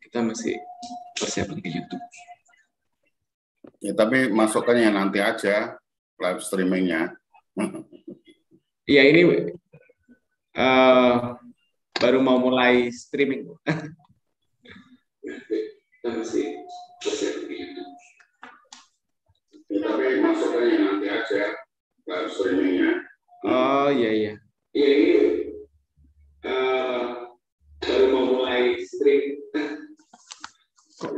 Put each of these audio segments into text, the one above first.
Kita masih persiapan ke YouTube. Ya, tapi masukkannya nanti aja live streamingnya. Iya ini uh, baru mau mulai streaming. Kita masih persiapan ke YouTube. Ya, tapi masukkannya nanti aja live streamingnya. Oh iya iya. Iya ini uh, mau mulai stream. Kok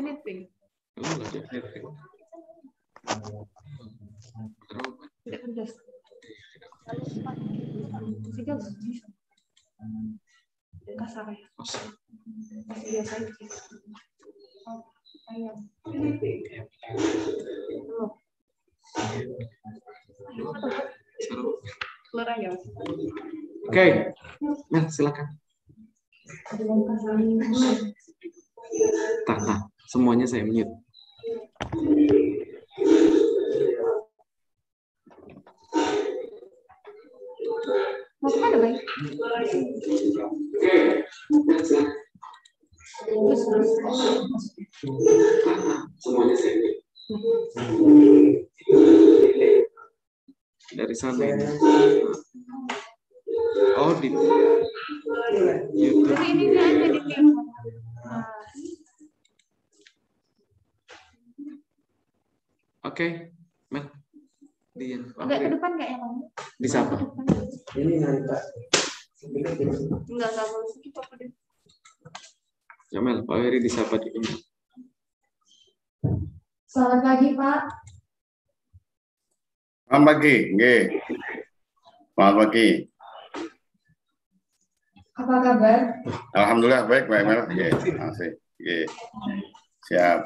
Anything. Bisa. Kasar ya. kosong. Masih biasa aja. Ayam. Telur. Seru. Telur ayam. Oke, Mel silakan. Tah. Semuanya saya mute. Dari sana. Oh, di YouTube. Ini ada di Oke, Mel. Dian. Enggak ke depan nggak yang mau? Disapa. Ini nanti Pak. Enggak, enggak mau. Kita deh? Ya, Mel. Pak Heri disapa dulu. Selamat pagi, Pak. Selamat pagi, nggih. Selamat pagi. Apa kabar? Alhamdulillah baik, baik Mel. Nggih. Siap.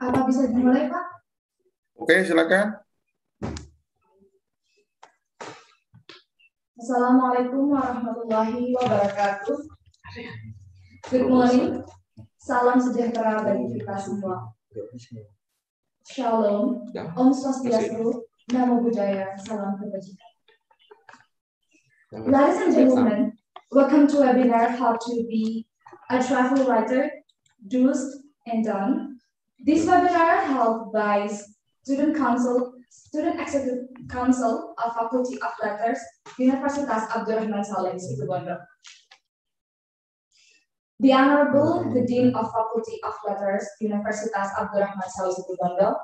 Apa bisa dimulai, Pak? Oke, silakan. Assalamualaikum warahmatullahi wabarakatuh. Good morning. Salam sejahtera bagi kita semua. Shalom. Om Swastiastu. Namo Buddhaya. Salam kebajikan. Ladies and gentlemen, welcome to webinar How to be a Travel Writer, Do's and Done. This webinar held by Student Council, Student Executive Council of Faculty of Letters, Universitas Abdurrahman Saleh Situbondo. The Honorable the Dean of Faculty of Letters, Universitas Abdurrahman Saleh Situbondo,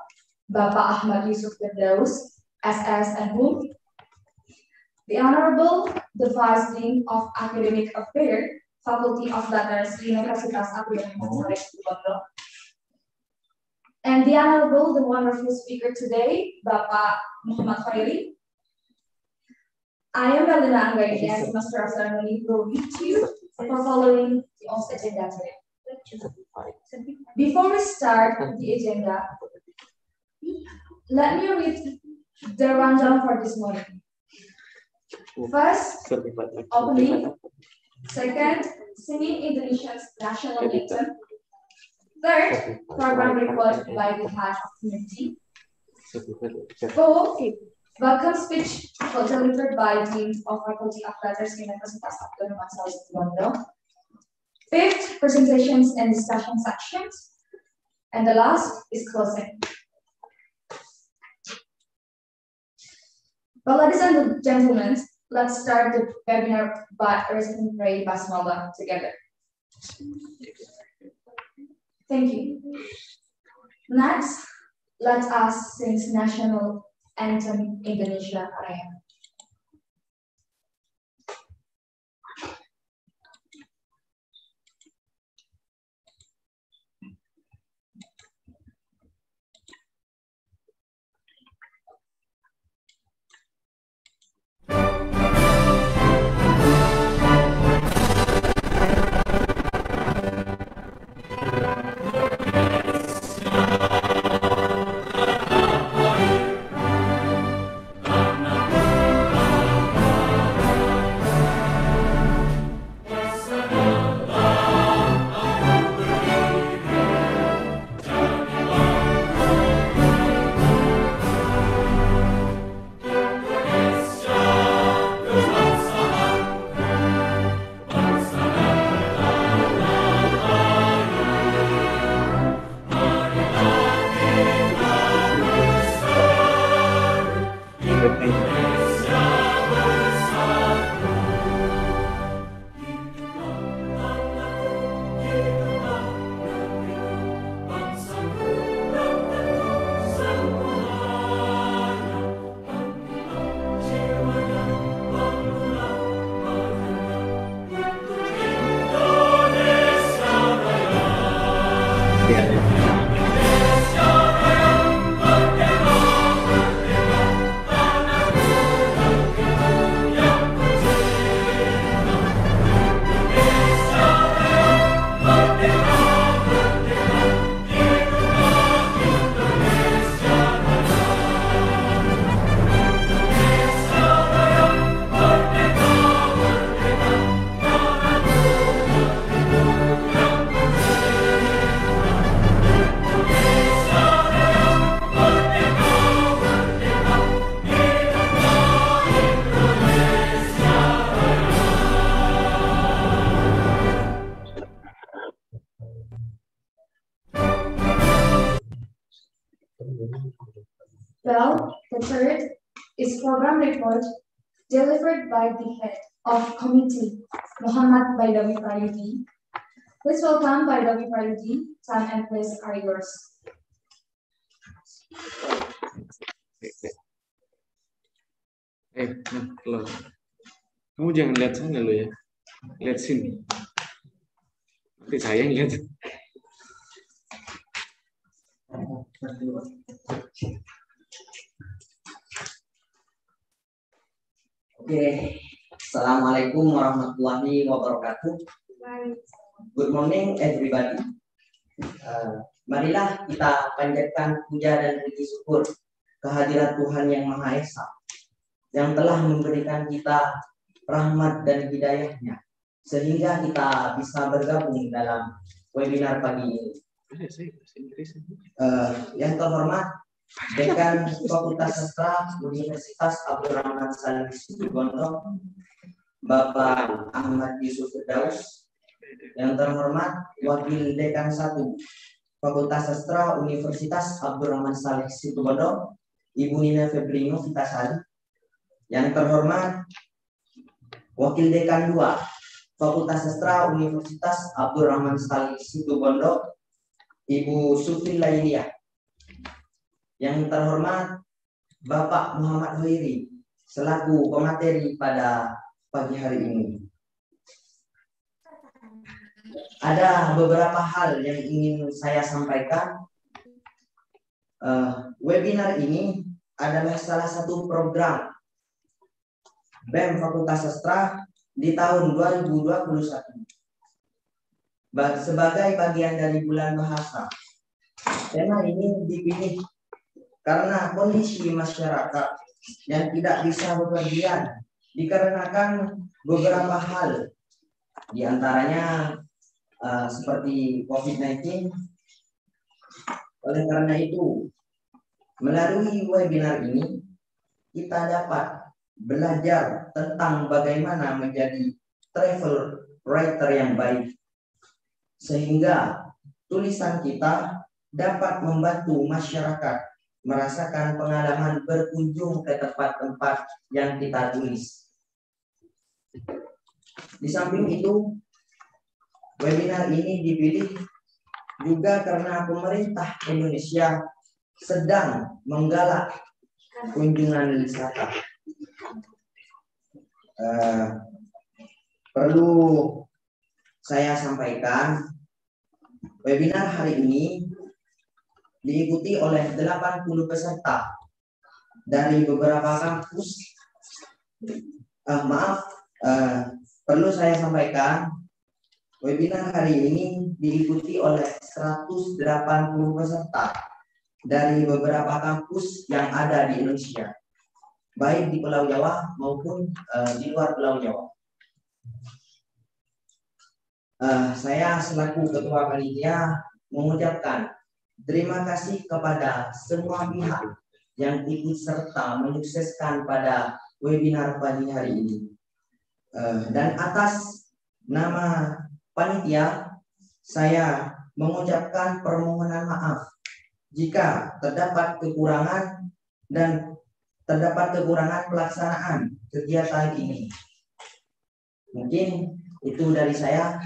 Bapak Ahmad Yusuf Firdaus, SS and whom the Honorable, the Vice Dean of Academic Affairs, Faculty of Letters, Universitas Abdurrahman Saleh and the Honorable, the wonderful speaker today, Bapak Muhammad Khairi. I am Melina Anggaini as Master of Ceremony will lead you for following the OMS agenda today. Before we start the agenda, let me read the rundown for this morning. First, opening. Second, singing Indonesia's national anthem. Third, program report by the of community. Fourth, welcome speech delivered by Dean of Faculty of Letters Universitas Saleh Situbondo. Fifth, presentations and discussion sections. And the last is closing. Well, ladies and gentlemen, let's start the webinar by reciting Pray Basmala together. Thank you. Next, let us sing national anthem Indonesia Raya. 20, time and place are yours. Eh, eh nah, lo. Kamu jangan lihat sana lo ya. Lihat sini. Nanti saya yang lihat. Oke, Assalamualaikum warahmatullahi wabarakatuh. Bye. Good morning everybody. Uh, marilah kita panjatkan puja dan puji syukur kehadiran Tuhan yang Maha Esa yang telah memberikan kita rahmat dan hidayahnya sehingga kita bisa bergabung dalam webinar pagi ini. Uh, yang terhormat Dekan Fakultas Sastra Universitas Abdurrahman Saleh Situbondo, Bapak Ahmad Yusuf Firdaus, yang terhormat Wakil Dekan 1 Fakultas Sastra Universitas Abdurrahman Saleh Situbondo, Ibu Nina Febrino Fitasari, yang terhormat Wakil Dekan 2 Fakultas Sastra Universitas Abdurrahman Saleh Situbondo, Ibu Sufi Lailia, yang terhormat Bapak Muhammad Hoiri selaku pemateri pada pagi hari ini. Ada beberapa hal yang ingin saya sampaikan. Uh, webinar ini adalah salah satu program BEM Fakultas Sastra di tahun 2021 sebagai bagian dari bulan bahasa. Tema ini dipilih karena kondisi masyarakat yang tidak bisa bepergian dikarenakan beberapa hal di antaranya uh, seperti COVID-19 oleh karena itu melalui webinar ini kita dapat belajar tentang bagaimana menjadi travel writer yang baik sehingga tulisan kita dapat membantu masyarakat merasakan pengalaman berkunjung ke tempat-tempat yang kita tulis. Di samping itu, webinar ini dipilih juga karena pemerintah Indonesia sedang menggalak kunjungan wisata. Uh, perlu saya sampaikan, webinar hari ini diikuti oleh 80 peserta dari beberapa kampus. Uh, maaf, Uh, perlu saya sampaikan, webinar hari ini diikuti oleh 180 peserta dari beberapa kampus yang ada di Indonesia, baik di Pulau Jawa maupun uh, di luar Pulau Jawa. Uh, saya selaku ketua panitia mengucapkan terima kasih kepada semua pihak yang ikut serta menyukseskan pada webinar pagi hari ini. Eh, dan atas nama panitia saya mengucapkan permohonan maaf jika terdapat kekurangan dan terdapat kekurangan pelaksanaan kegiatan ini. Mungkin itu dari saya.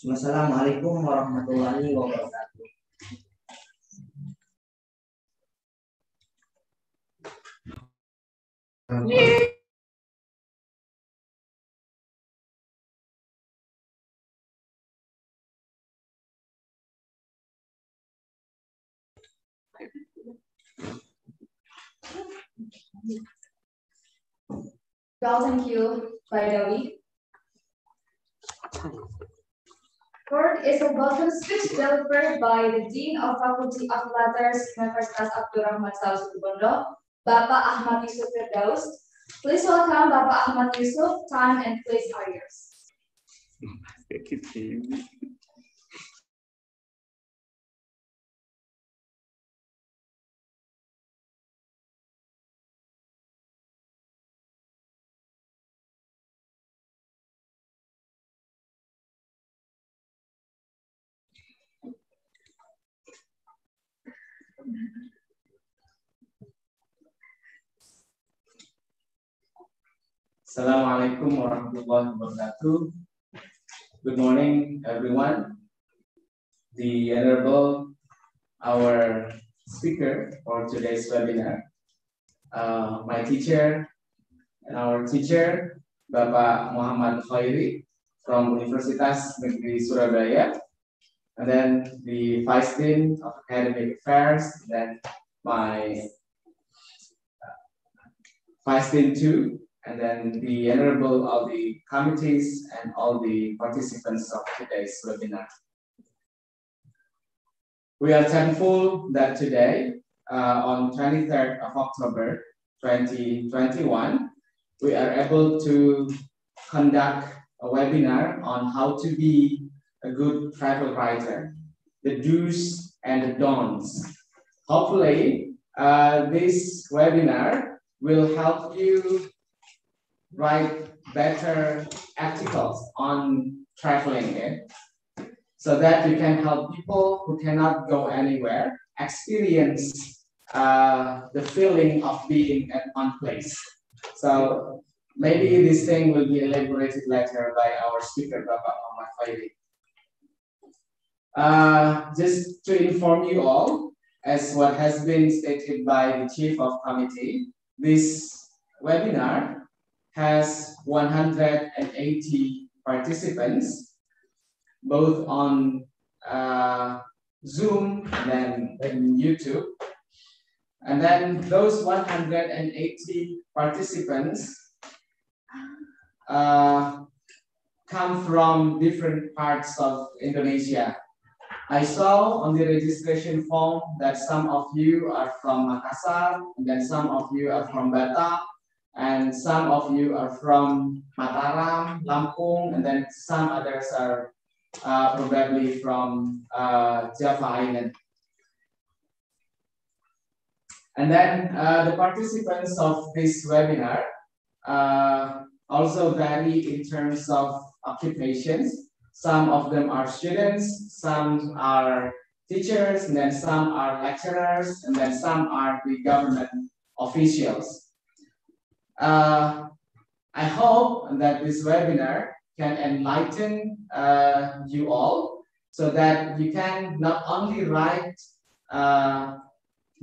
Wassalamualaikum warahmatullahi wabarakatuh. Yeah. Well, thank you, Baidawi. Third is a welcome speech delivered by the Dean of Faculty of Letters, Universitas Abdurrahman Saus Bondo, Bapak Ahmad Yusuf Firdaus. Please welcome Bapak Ahmad Yusuf. Time and place are yours. Assalamualaikum warahmatullahi wabarakatuh. Good morning, everyone. The Honorable, our speaker for today's webinar, uh, my teacher and our teacher, Bapak Muhammad Khairi from Universitas Negeri Surabaya, and then the Vice Dean of Academic Affairs, then my Vice Dean 2, and then the honorable all the committees and all the participants of today's webinar. We are thankful that today, uh, on 23rd of October 2021, we are able to conduct a webinar on how to be a good travel writer, the do's and the don'ts. Hopefully, uh, this webinar will help you write better articles on traveling, okay? so that you can help people who cannot go anywhere experience uh, the feeling of being at one place. So maybe this thing will be elaborated later by our speaker, Bapak Muhammad Khairi. Uh, just to inform you all, as what has been stated by the chief of committee, this webinar has 180 participants, both on uh, Zoom and then YouTube. And then those 180 participants uh, come from different parts of Indonesia. I saw on the registration form that some of you are from Makassar, and then some of you are from Batam, and some of you are from Mataram, Lampung, and then some others are uh, probably from uh, Java Island. And then uh, the participants of this webinar uh, also vary in terms of occupations. Some of them are students, some are teachers, and then some are lecturers, and then some are the government officials. Uh, I hope that this webinar can enlighten uh, you all so that you can not only write uh,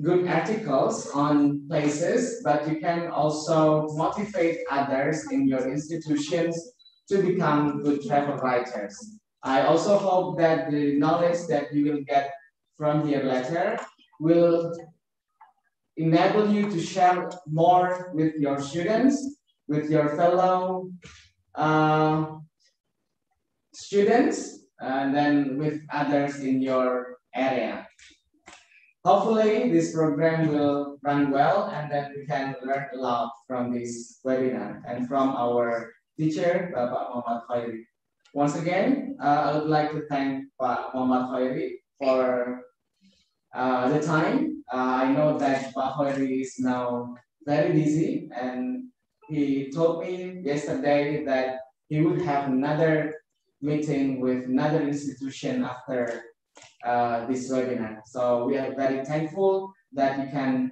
good articles on places, but you can also motivate others in your institutions to become good travel writers. I also hope that the knowledge that you will get from your letter will enable you to share more with your students, with your fellow uh, students, and then with others in your area. Hopefully this program will run well and then we can learn a lot from this webinar and from our teacher, Bapak Muhammad Khairi. Once again, uh, I would like to thank Pak Muhammad Khairi for uh, the time. Uh, I know that Pak Khairi is now very busy and he told me yesterday that he would have another meeting with another institution after uh, this webinar. So we are very thankful that you can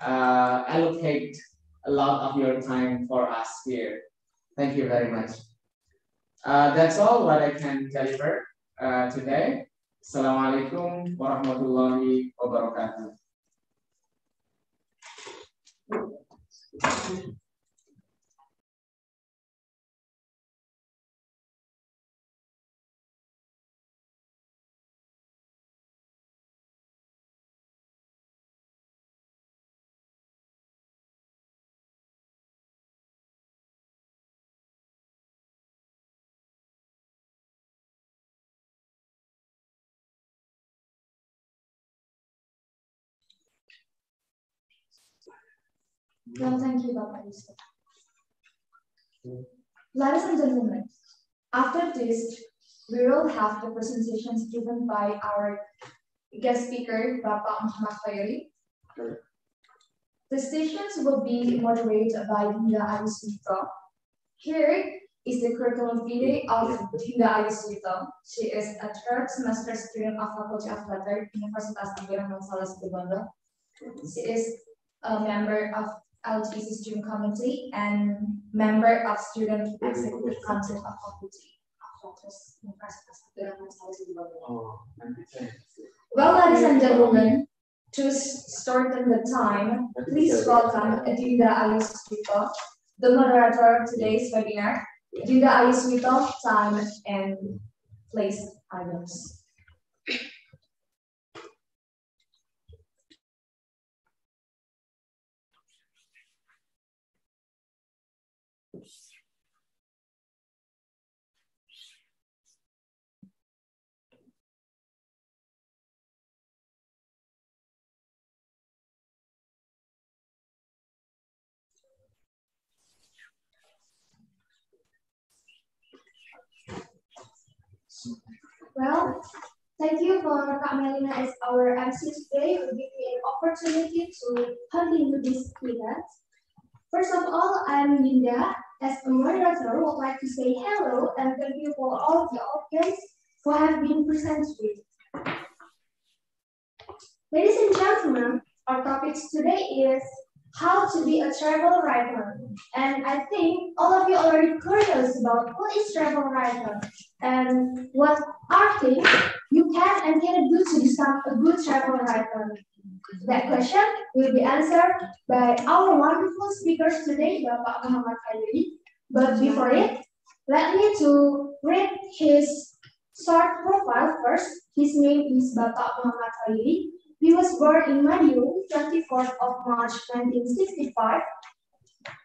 uh, allocate a lot of your time for us here. Thank you very much. Uh, that's all what I can deliver uh, today. Assalamualaikum warahmatullahi wabarakatuh. Thank you. Well, thank you, Yusuf. Ladies and gentlemen, after this, we will have the presentations given by our guest speaker, Bapak Muhammad Khairi. The stations will be moderated by Dinda Ayuswito. Here is the curriculum vitae of Dinda Ayuswito. She is a third semester student of Faculty of Letters, Universitas Abdurrahman Saleh Situbondo. She is a member of LTC Student Committee and member of Student Executive Council of Faculty Well, ladies and gentlemen, to start in the time, please welcome Adinda Ayuswito, the moderator of today's webinar. Adinda Ayuswito, time and place items. Well, thank you for Kak Melina as our MC today who give me an opportunity to continue this event. First of all, I'm Linda as a moderator, I would like to say hello and thank you for all the audience who have been present with. Ladies and gentlemen, our topic today is how to be a travel writer. And I think all of you are already curious about what is travel writer and what are things you can and can do to become a good travel writer. That question will be answered by our wonderful speakers today, Bapak Muhammad Khairi. But before it, let me to read his short profile first. His name is Bapak Muhammad Khairi. He was born in Madiun, 24th of March 1965.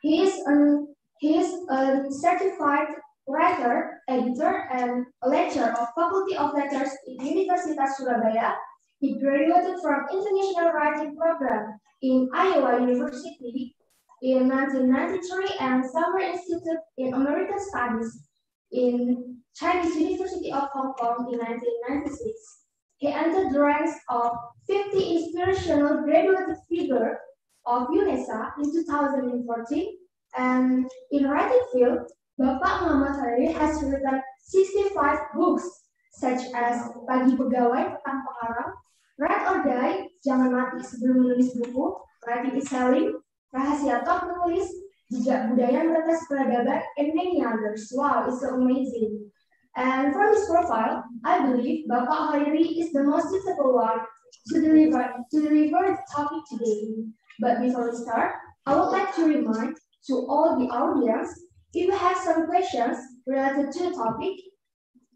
He is, an, he is a certified writer, editor, and lecturer of Faculty of Letters in Universitas Surabaya. He graduated from International Writing Program in Iowa University in 1993 and Summer Institute in American Studies in Chinese University of Hong Kong in 1996. He entered the ranks of 50 inspirational graduate figure of UNESA in 2014. And in writing field, Bapak Muhammad Khairi has written 65 books, such as Pagi Pegawai Petang Pengarang, Write or Die, Jangan Mati Sebelum Menulis Buku, Writing is Selling, Rahasia Top Menulis, Jejak Budaya Meretas Peradaban, and many others. Wow, it's so amazing. And from his profile, I believe Bapak Khairi is the most suitable one to deliver, to deliver the topic today. But before we start, I would like to remind to all the audience, if you have some questions related to the topic,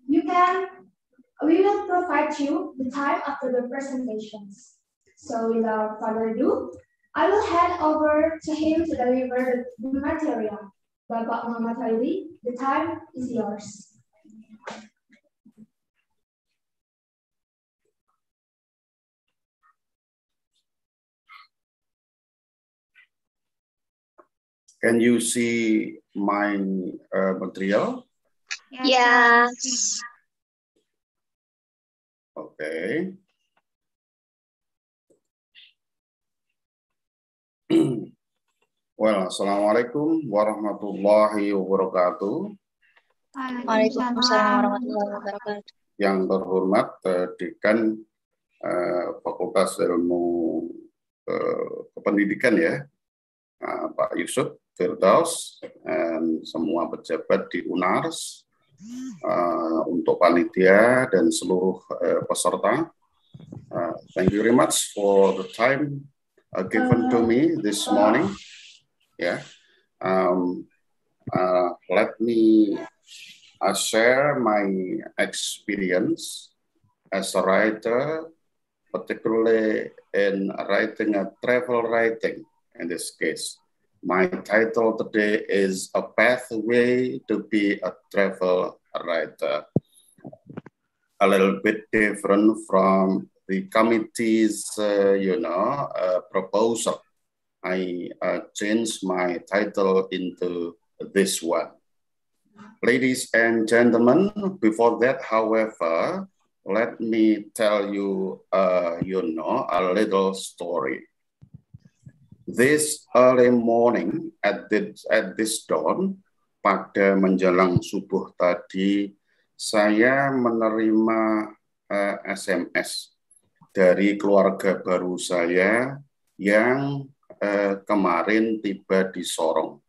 you can, we will provide you the time after the presentations. So without further ado, I will hand over to him to deliver the material. Bapak Muhammad Khairi, the time is yours. Can you see my uh, material? Yes. Okay. well, Assalamualaikum warahmatullahi wabarakatuh. Waalaikumsalam warahmatullahi wabarakatuh. Yang terhormat uh, Dekan uh, Fakultas Ilmu uh, Kependidikan ya, uh, Pak Yusuf Firdaus, dan semua pejabat di UNARS, uh, untuk panitia dan seluruh uh, peserta. Uh, thank you very much for the time uh, given to me this morning. Yeah, um, uh, let me uh, share my experience as a writer, particularly in writing a travel writing in this case. My title today is A Pathway to be a Travel Writer. A little bit different from the committee's, uh, you know, uh, proposal. I uh, changed my title into this one. Ladies and gentlemen, before that, however, let me tell you, uh, you know, a little story. This early morning at this, at this dawn, pada menjelang subuh tadi, saya menerima uh, SMS dari keluarga baru saya yang uh, kemarin tiba di Sorong.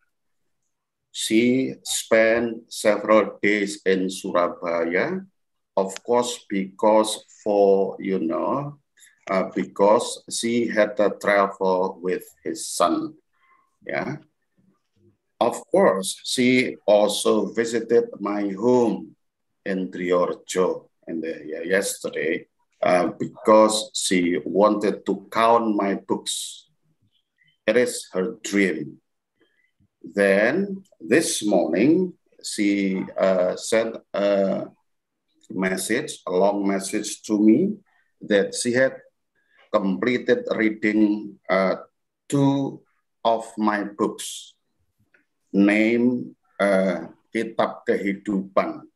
She spent several days in Surabaya, of course, because for, you know, uh, because she had to travel with his son. Yeah. Of course, she also visited my home in Triorjo yeah, yesterday uh, because she wanted to count my books. It is her dream. Then this morning, she uh, sent a message, a long message to me that she had completed reading uh, two of my books, name uh, Kitab Kehidupan,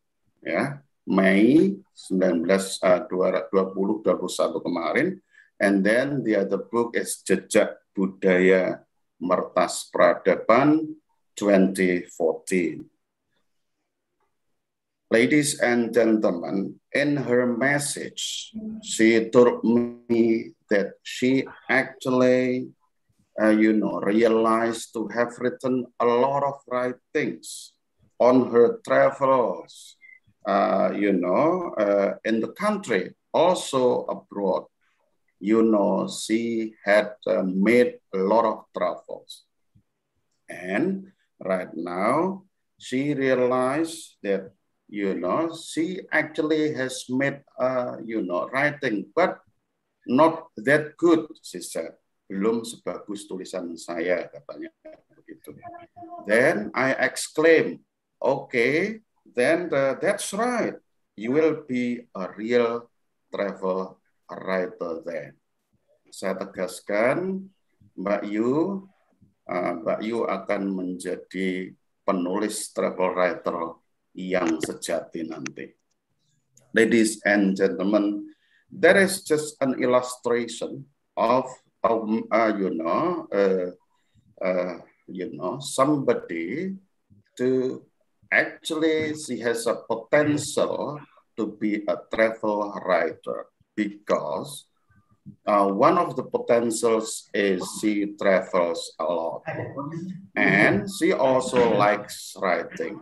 ya. Mei 19 uh, 2021 kemarin, and then the other book is Jejak Budaya Mertas Peradaban 2014. Ladies and gentlemen, in her message, she told me that she actually, uh, you know, realized to have written a lot of right things on her travels, uh, you know, uh, in the country, also abroad. You know, she had uh, made a lot of travels. And right now, she realized that you know, she actually has made, uh, you know, writing, but not that good, she said. Belum sebagus tulisan saya, katanya begitu. Then I exclaim, okay, then the, that's right. You will be a real travel writer then. Saya tegaskan, Mbak Yu, uh, Mbak Yu akan menjadi penulis travel writer yang sejati nanti. Ladies and gentlemen, that is just an illustration of, um, uh, you know, uh, uh, you know, somebody to actually she has a potential to be a travel writer because uh, one of the potentials is she travels a lot. And she also likes writing.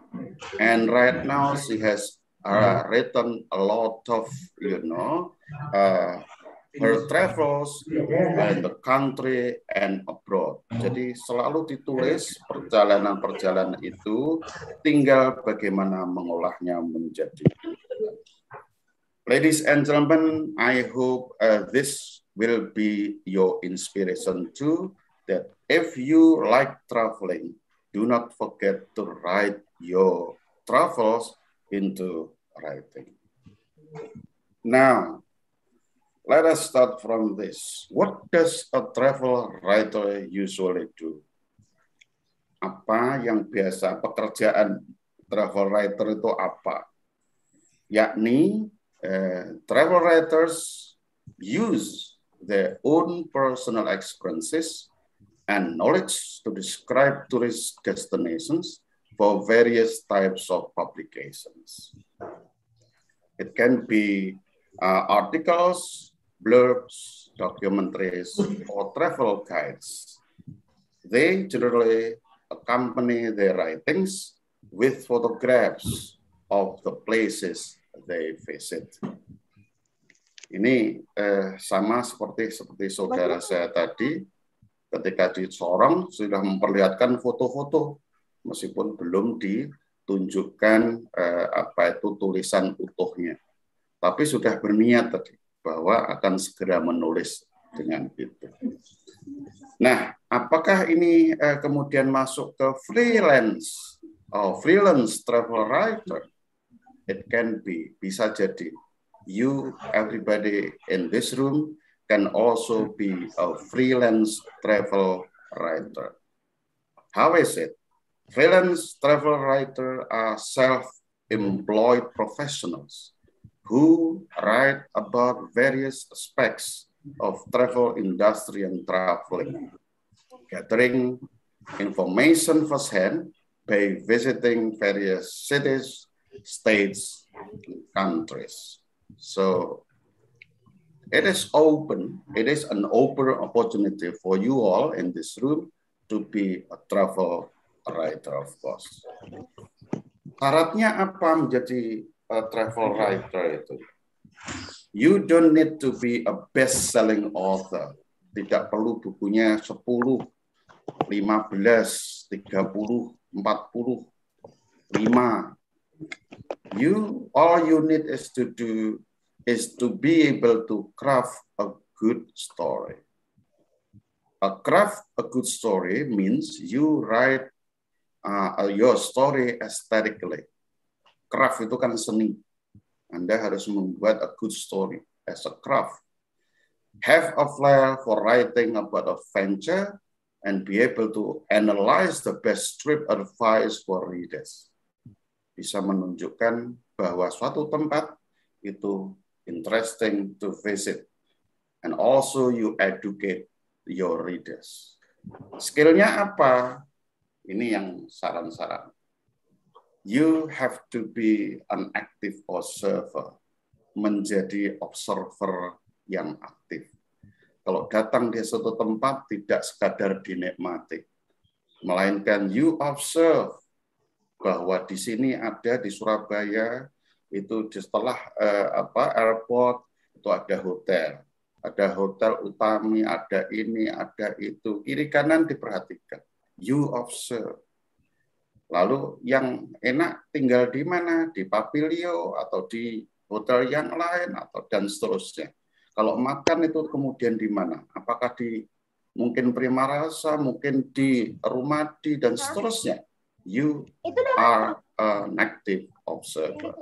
And right now she has uh, written a lot of you know uh, her travels in the country and abroad. Jadi selalu ditulis perjalanan-perjalanan itu, tinggal bagaimana mengolahnya menjadi. Ladies and gentlemen, I hope uh, this will be your inspiration too, that if you like traveling, do not forget to write your travels into writing. Now, let us start from this. What does a travel writer usually do? Apa yang biasa pekerjaan travel writer itu apa? Yakni uh, travel writers use their own personal experiences and knowledge to describe tourist destinations for various types of publications. It can be uh, articles, blurbs, documentaries, or travel guides. They generally accompany their writings with photographs of the places they visit. Ini eh, sama seperti seperti saudara saya tadi, ketika di Sorong sudah memperlihatkan foto-foto, meskipun belum ditunjukkan eh, apa itu tulisan utuhnya, tapi sudah berniat tadi bahwa akan segera menulis dengan itu. Nah, apakah ini eh, kemudian masuk ke freelance, oh, freelance travel writer? It can be, bisa jadi. You, everybody in this room can also be a freelance travel writer. How is it? Freelance travel writer are self-employed professionals who write about various aspects of travel industry and traveling, gathering information firsthand by visiting various cities, states, countries. So it is open, it is an open opportunity for you all in this room to be a travel writer, of course. Syaratnya apa menjadi a travel writer itu? You don't need to be a best-selling author. Tidak perlu bukunya 10, 15, 30, 40, 5, you all you need is to do is to be able to craft a good story. A craft a good story means you write uh, your story aesthetically. Craft itu kan seni. Anda harus membuat a good story as a craft. Have a flair for writing about a venture and be able to analyze the best trip advice for readers bisa menunjukkan bahwa suatu tempat itu interesting to visit. And also you educate your readers. Skillnya apa? Ini yang saran-saran. You have to be an active observer, menjadi observer yang aktif. Kalau datang di suatu tempat tidak sekadar dinikmati, melainkan you observe bahwa di sini ada di Surabaya itu setelah eh, apa airport itu ada hotel, ada hotel utami, ada ini, ada itu, kiri kanan diperhatikan. You observe. Lalu yang enak tinggal di mana? Di Papilio atau di hotel yang lain atau dan seterusnya. Kalau makan itu kemudian di mana? Apakah di mungkin Prima Rasa, mungkin di Rumadi dan seterusnya. You are an active observer.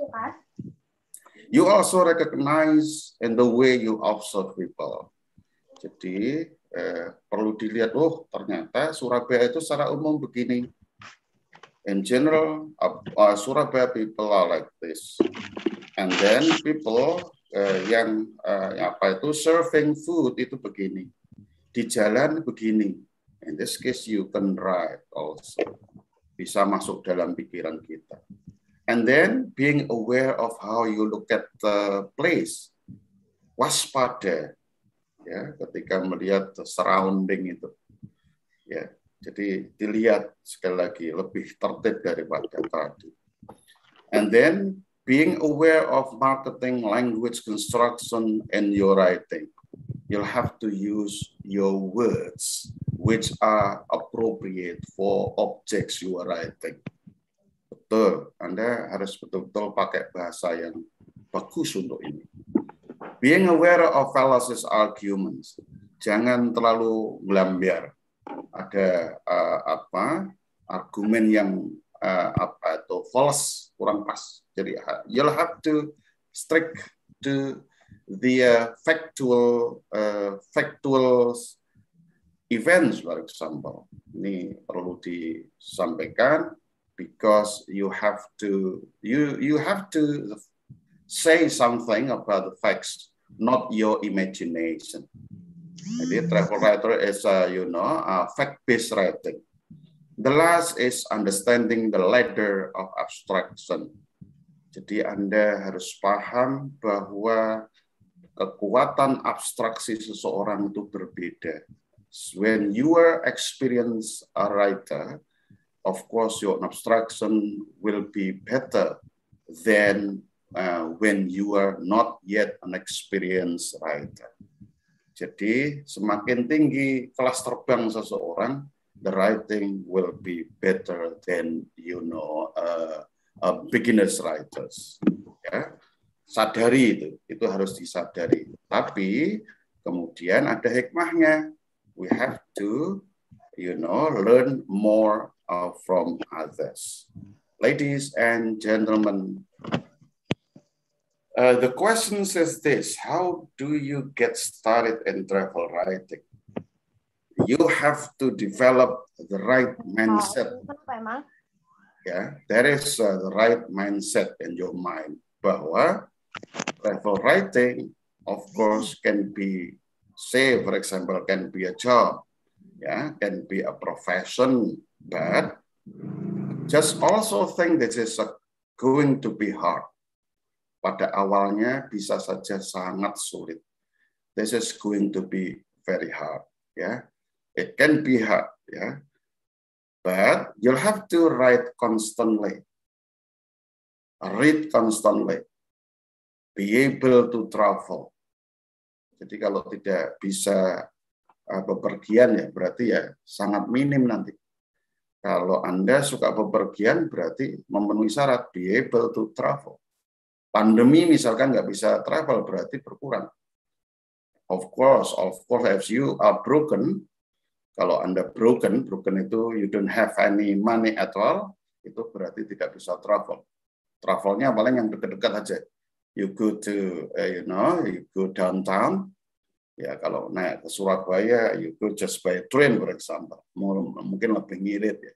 You also recognize in the way you observe people. Jadi eh, perlu dilihat, oh ternyata Surabaya itu secara umum begini. In general, uh, Surabaya people are like this. And then people uh, yang uh, apa itu serving food itu begini. Di jalan begini. In this case, you can write also. Bisa masuk dalam pikiran kita. And then being aware of how you look at the place. Waspada ya ketika melihat surrounding itu. Ya, jadi dilihat sekali lagi lebih tertib daripada tadi. And then being aware of marketing, language construction, and your writing. You'll have to use your words which are appropriate for objects you are writing. Betul, Anda harus betul-betul pakai bahasa yang bagus untuk ini. Being aware of fallacies arguments. Jangan terlalu melambiar ada uh, apa argumen yang uh, apa itu false kurang pas. Jadi you'll have to stick to the uh, factual uh, factual events, for example. Ini perlu disampaikan because you have to you you have to say something about the facts, not your imagination. Jadi travel writer is uh, you know uh, fact-based writing. The last is understanding the ladder of abstraction. Jadi Anda harus paham bahwa kekuatan abstraksi seseorang itu berbeda. When you are experienced a writer, of course your abstraction will be better than uh, when you are not yet an experienced writer. Jadi semakin tinggi kelas terbang seseorang, the writing will be better than you know uh, uh, beginners writers. Ya, sadari itu, itu harus disadari. Tapi kemudian ada hikmahnya. We have to, you know, learn more uh, from others. Ladies and gentlemen, uh, the question says this, how do you get started in travel writing? You have to develop the right mindset. Yeah, there is uh, the right mindset in your mind. Bahwa travel writing, of course, can be, say, for example, can be a job, yeah, can be a profession, but just also think this is a, going to be hard pada awalnya bisa saja sangat sulit. This is going to be very hard. Yeah. It can be hard. Yeah. But you'll have to write constantly. Read constantly. Be able to travel. Jadi kalau tidak bisa uh, bepergian ya berarti ya sangat minim nanti. Kalau Anda suka bepergian berarti memenuhi syarat be able to travel pandemi misalkan nggak bisa travel berarti berkurang. Of course, of course, if you are broken, kalau Anda broken, broken itu you don't have any money at all, itu berarti tidak bisa travel. Travelnya paling yang dekat-dekat aja. You go to, uh, you know, you go downtown. Ya kalau naik ke Surabaya, you go just by train, for example. Mungkin lebih ngirit ya.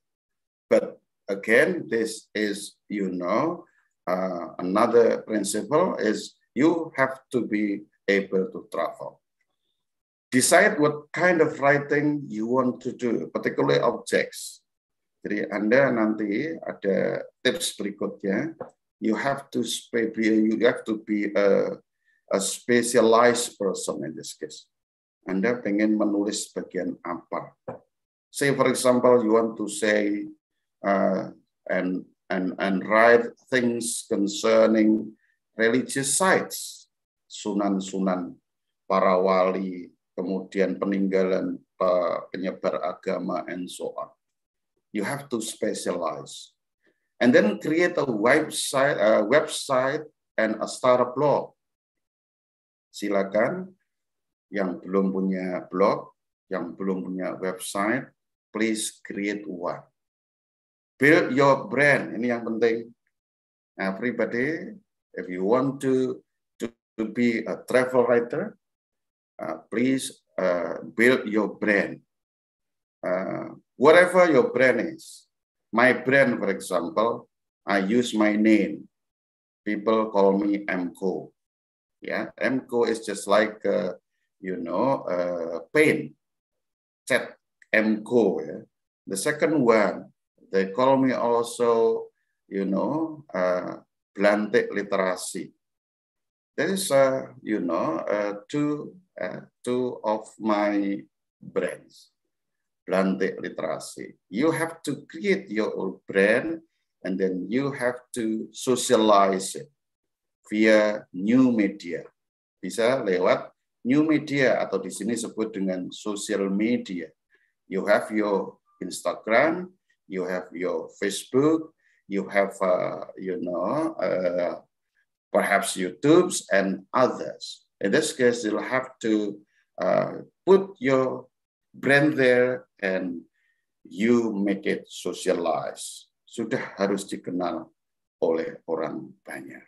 But again, this is, you know, uh, another principle is you have to be able to travel. Decide what kind of writing you want to do, particularly objects. Jadi Anda nanti ada tips berikutnya. You have to you have to be a, a specialized person in this case. Anda pengen menulis bagian apa? Say for example, you want to say uh, and and and write things concerning religious sites, sunan-sunan para wali, kemudian peninggalan penyebar agama and so on. You have to specialize. And then create a website, a website and a startup blog. Silakan yang belum punya blog, yang belum punya website, please create one. Build your brand, ini yang penting. Everybody, if you want to, to, to be a travel writer, uh, please uh, build your brand. Uh, whatever your brand is. My brand, for example, I use my name. People call me MCO. Yeah, MCO is just like, uh, you know, uh, pain. Chat MCO. Yeah? The second one, they call me also, you know, uh, Literasi. That is, uh, you know, uh, two, uh, two of my brands. Blantik Literasi. You have to create your own brand and then you have to socialize it via new media. Bisa lewat new media atau di sini sebut dengan social media. You have your Instagram, you have your Facebook, you have uh, you know uh, perhaps YouTube's and others. In this case, you'll have to uh, put your brand there and you make it socialize. Sudah harus dikenal oleh orang banyak.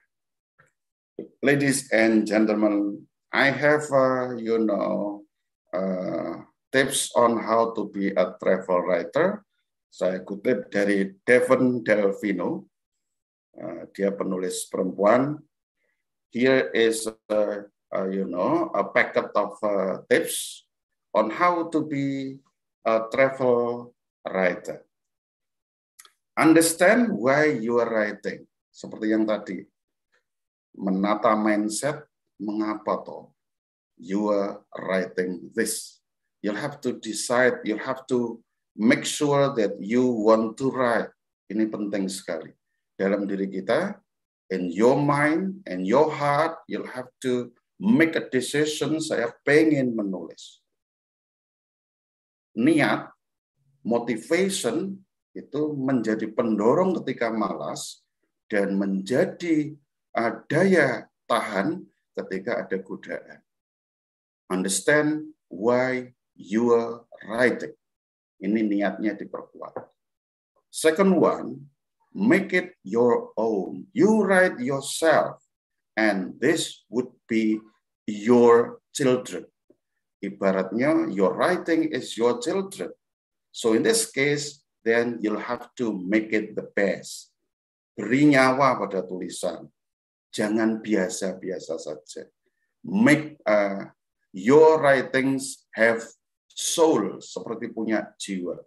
Ladies and gentlemen, I have, uh, you know, uh, tips on how to be a travel writer. Saya kutip dari Devon Delvino. Uh, dia penulis perempuan. Here is, uh, uh, you know, a packet of uh, tips on how to be a travel writer. Understand why you are writing. Seperti yang tadi. Menata mindset, mengapa toh you are writing this. You'll have to decide, you'll have to make sure that you want to write. Ini penting sekali. Dalam diri kita, in your mind and your heart, you'll have to make a decision, saya pengen menulis niat, motivation itu menjadi pendorong ketika malas dan menjadi uh, daya tahan ketika ada godaan. Understand why you are writing. Ini niatnya diperkuat. Second one, make it your own. You write yourself, and this would be your children. Ibaratnya, your writing is your children. So in this case, then you'll have to make it the best. Beri nyawa pada tulisan. Jangan biasa-biasa saja. Make uh, your writings have soul, seperti punya jiwa.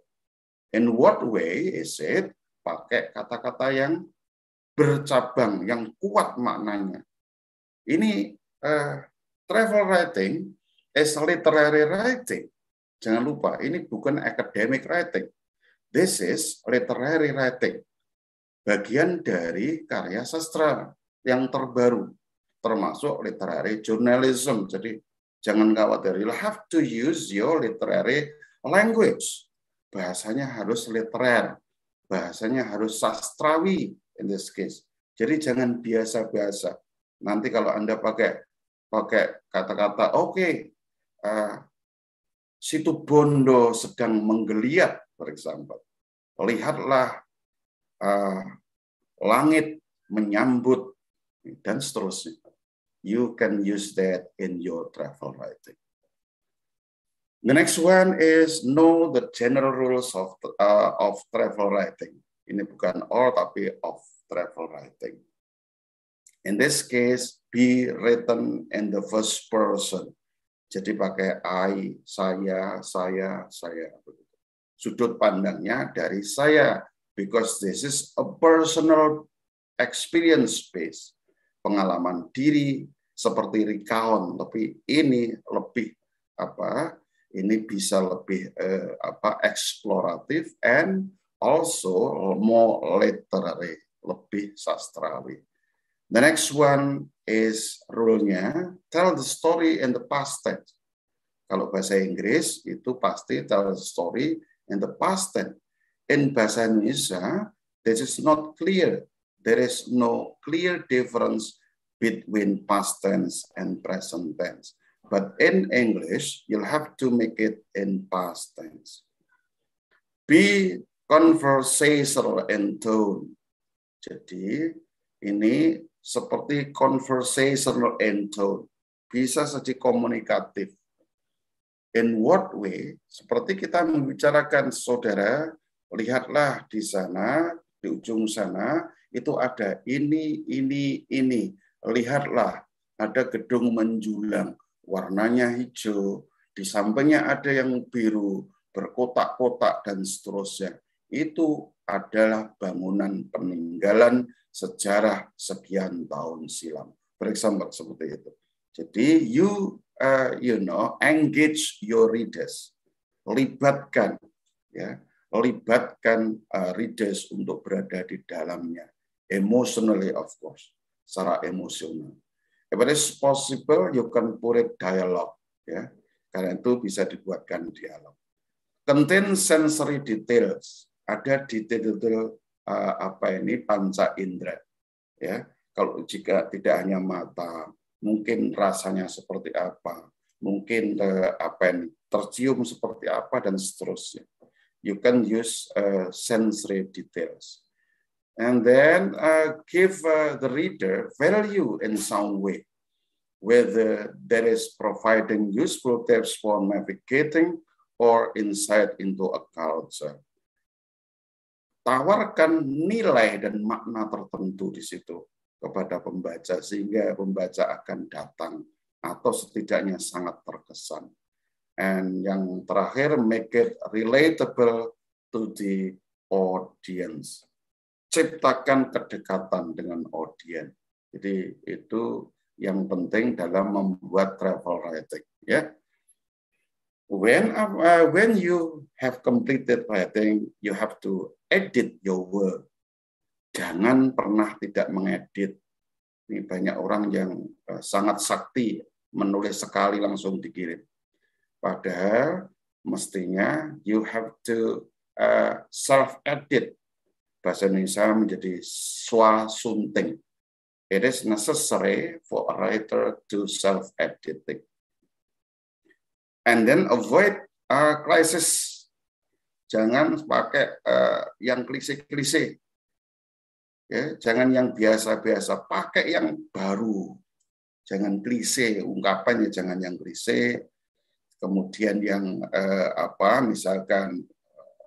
In what way is it? Pakai kata-kata yang bercabang, yang kuat maknanya. Ini uh, travel writing is literary writing. Jangan lupa, ini bukan academic writing. This is literary writing. Bagian dari karya sastra yang terbaru, termasuk literary journalism. Jadi jangan khawatir, you have to use your literary language. Bahasanya harus literer, bahasanya harus sastrawi in this case. Jadi jangan biasa-biasa. Nanti kalau Anda pakai pakai kata-kata oke, okay, situ Bondo sedang menggeliat, for example. Lihatlah uh, langit menyambut dan seterusnya. You can use that in your travel writing. The next one is know the general rules of uh, of travel writing. Ini bukan all tapi of travel writing. In this case, be written in the first person. Jadi pakai I, saya, saya, saya. sudut pandangnya dari saya because this is a personal experience based pengalaman diri seperti recount tapi ini lebih apa ini bisa lebih eh, apa eksploratif and also more literary lebih sastrawi the next one is rule-nya tell the story in the past tense kalau bahasa Inggris itu pasti tell the story in the past tense in bahasa Indonesia, this is not clear. There is no clear difference between past tense and present tense. But in English, you'll have to make it in past tense. Be conversational in tone. Jadi ini seperti conversational in tone. Bisa saja komunikatif. In what way? Seperti kita membicarakan saudara lihatlah di sana, di ujung sana, itu ada ini, ini, ini. Lihatlah, ada gedung menjulang, warnanya hijau, di sampingnya ada yang biru, berkotak-kotak, dan seterusnya. Itu adalah bangunan peninggalan sejarah sekian tahun silam. Bersama seperti itu. Jadi you uh, you know engage your readers, libatkan ya. Libatkan uh, readers untuk berada di dalamnya. Emotionally of course secara emosional. If it is possible you can put it dialogue ya. Karena itu bisa dibuatkan dialog. Contain sensory details. Ada detail-detail apa ini panca indera ya kalau jika tidak hanya mata mungkin rasanya seperti apa mungkin uh, apa ini tercium seperti apa dan seterusnya you can use uh, sensory details. And then uh, give uh, the reader value in some way, whether that is providing useful tips for navigating or insight into a culture. Tawarkan nilai dan makna tertentu di situ kepada pembaca sehingga pembaca akan datang atau setidaknya sangat terkesan. And yang terakhir, make it relatable to the audience. Ciptakan kedekatan dengan audiens. Jadi itu yang penting dalam membuat travel writing. Ya. When uh, when you have completed writing, you have to edit your work. Jangan pernah tidak mengedit. Ini banyak orang yang uh, sangat sakti menulis sekali langsung dikirim Padahal mestinya you have to uh, self-edit. Bahasa Indonesia menjadi sunting. It is necessary for a writer to self-editing. And then avoid uh, crisis. Jangan pakai uh, yang klise-klise. Ya, jangan yang biasa-biasa, pakai yang baru. Jangan klise, ungkapannya jangan yang klise, kemudian yang eh, apa misalkan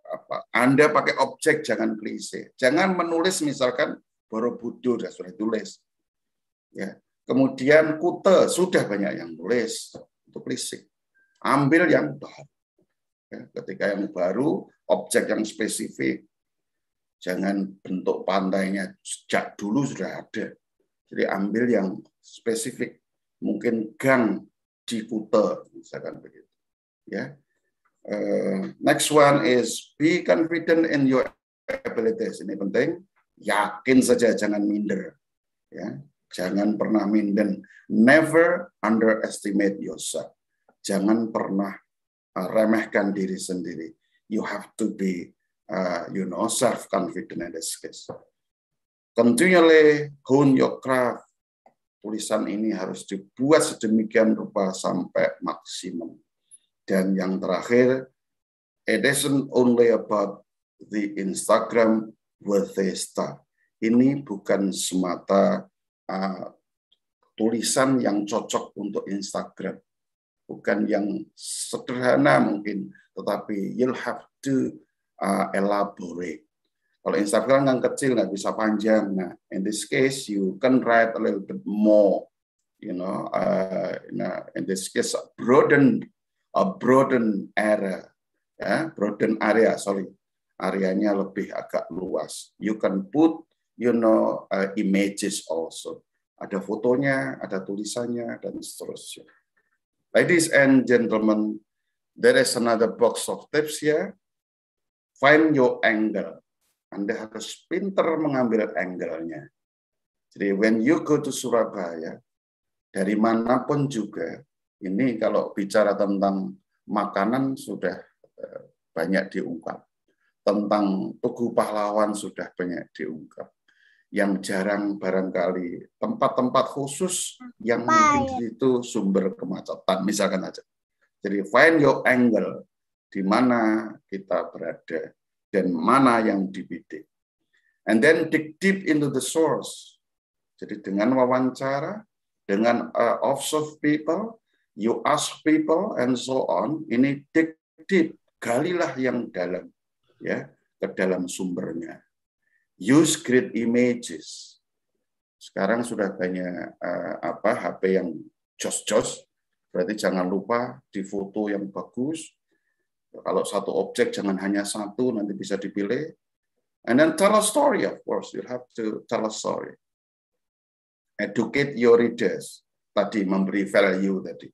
apa Anda pakai objek jangan klise. Jangan menulis misalkan Borobudur ya sudah tulis ya. Kemudian kute sudah banyak yang tulis. Itu klise ambil yang baru. Ya, ketika yang baru objek yang spesifik. Jangan bentuk pantainya sejak dulu sudah ada. Jadi ambil yang spesifik. Mungkin gang di Kute misalkan begitu. Ya. Uh, next one is be confident in your abilities. Ini penting. Yakin saja jangan minder. Ya. Jangan pernah minder. Never underestimate yourself jangan pernah uh, remehkan diri sendiri you have to be uh, you know self confident in this case continually hone your craft tulisan ini harus dibuat sedemikian rupa sampai maksimum. Dan yang terakhir, it isn't only about the Instagram worthy stuff. Ini bukan semata uh, tulisan yang cocok untuk Instagram. Bukan yang sederhana mungkin, tetapi you'll have to uh, elaborate kalau Instagram kan kecil nggak bisa panjang. Nah, in this case you can write a little bit more. You know, uh, in this case broaden a broaden area Ya, broaden area, sorry. Areanya lebih agak luas. You can put, you know, uh, images also. Ada fotonya, ada tulisannya, dan seterusnya. Ladies and gentlemen, there is another box of tips here. Find your angle. Anda harus pinter mengambil angle-nya. Jadi when you go to Surabaya, dari mana pun juga, ini kalau bicara tentang makanan sudah eh, banyak diungkap. Tentang Tugu Pahlawan sudah banyak diungkap. Yang jarang barangkali tempat-tempat khusus yang mungkin itu sumber kemacetan, misalkan aja. Jadi find your angle, di mana kita berada, dan mana yang dibidik. And then dig deep into the source. Jadi dengan wawancara, dengan uh, observe people, you ask people and so on, ini dig deep, galilah yang dalam ya ke dalam sumbernya. Use great images. Sekarang sudah banyak uh, apa HP yang jos-jos, berarti jangan lupa di foto yang bagus. Kalau satu objek jangan hanya satu, nanti bisa dipilih. And then tell a story, of course. You have to tell a story educate your readers tadi memberi value tadi.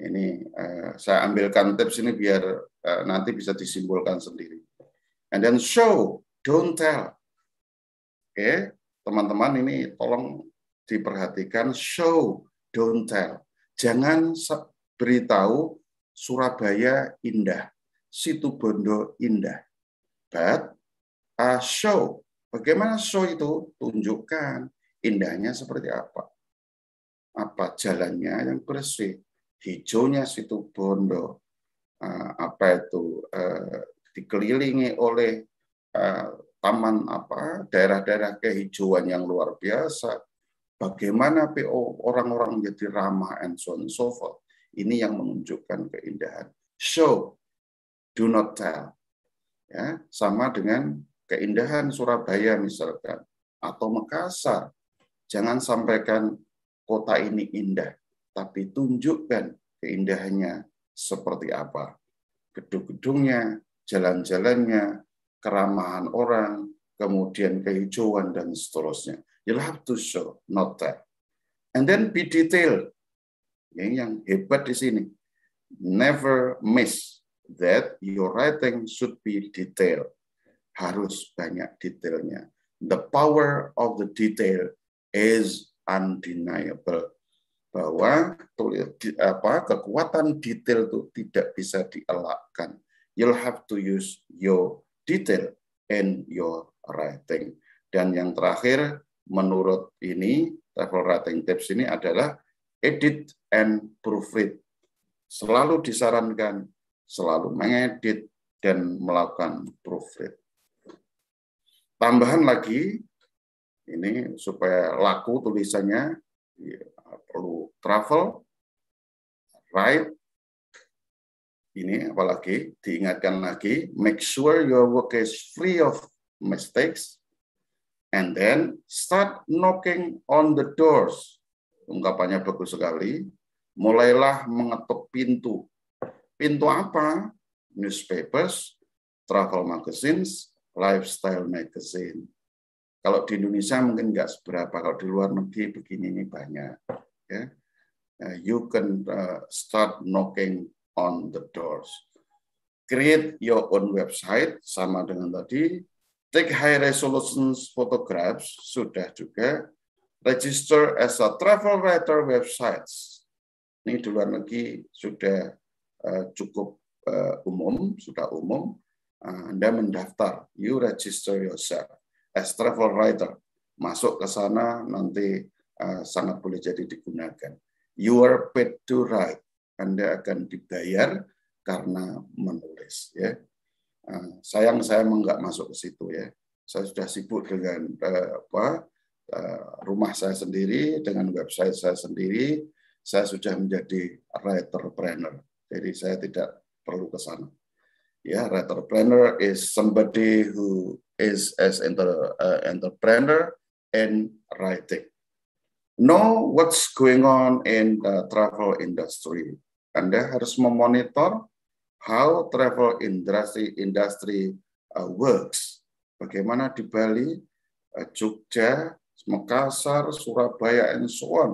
Ini uh, saya ambilkan tips ini biar uh, nanti bisa disimpulkan sendiri. And then show, don't tell. Oke, teman-teman ini tolong diperhatikan show, don't tell. Jangan beritahu Surabaya indah, situ Bondo indah. But uh, show, bagaimana show itu? Tunjukkan indahnya seperti apa. Apa jalannya yang bersih, hijaunya situ Bondo, eh, apa itu eh, dikelilingi oleh eh, taman apa daerah-daerah kehijauan yang luar biasa. Bagaimana PO orang-orang menjadi ramah and so on and so forth. Ini yang menunjukkan keindahan. Show, do not tell. Ya, sama dengan keindahan Surabaya misalkan atau Makassar Jangan sampaikan kota ini indah, tapi tunjukkan keindahannya seperti apa. Gedung-gedungnya, jalan-jalannya, keramahan orang, kemudian kehijauan, dan seterusnya. You'll have to show, not that. And then be detailed. Yang, yang hebat di sini. Never miss that your writing should be detailed. Harus banyak detailnya. The power of the detail is undeniable bahwa apa kekuatan detail itu tidak bisa dielakkan. You'll have to use your detail in your writing. Dan yang terakhir menurut ini travel writing tips ini adalah edit and proofread. Selalu disarankan selalu mengedit dan melakukan proofread. Tambahan lagi ini supaya laku tulisannya ya, perlu travel, write, ini apalagi diingatkan lagi, make sure your work is free of mistakes, and then start knocking on the doors. Ungkapannya bagus sekali. Mulailah mengetuk pintu. Pintu apa? Newspapers, travel magazines, lifestyle magazine. Kalau di Indonesia mungkin nggak seberapa, kalau di luar negeri begini ini banyak. Ya. Uh, you can uh, start knocking on the doors. Create your own website, sama dengan tadi. Take high resolution photographs, sudah juga. Register as a travel writer websites. Ini di luar negeri sudah uh, cukup uh, umum, sudah umum. Uh, Anda mendaftar, you register yourself as travel writer. Masuk ke sana nanti sangat boleh jadi digunakan. You are paid to write. Anda akan dibayar karena menulis. Ya. Uh, sayang saya nggak masuk ke situ ya. Saya sudah sibuk dengan uh, apa uh, rumah saya sendiri, dengan website saya sendiri. Saya sudah menjadi writer planner. Jadi saya tidak perlu ke sana. Ya, writer planner is somebody who is as inter, uh, entrepreneur in writing. Know what's going on in the travel industry. Anda harus memonitor how travel industry industry uh, works. Bagaimana di Bali, uh, Jogja, Makassar, Surabaya, and so on,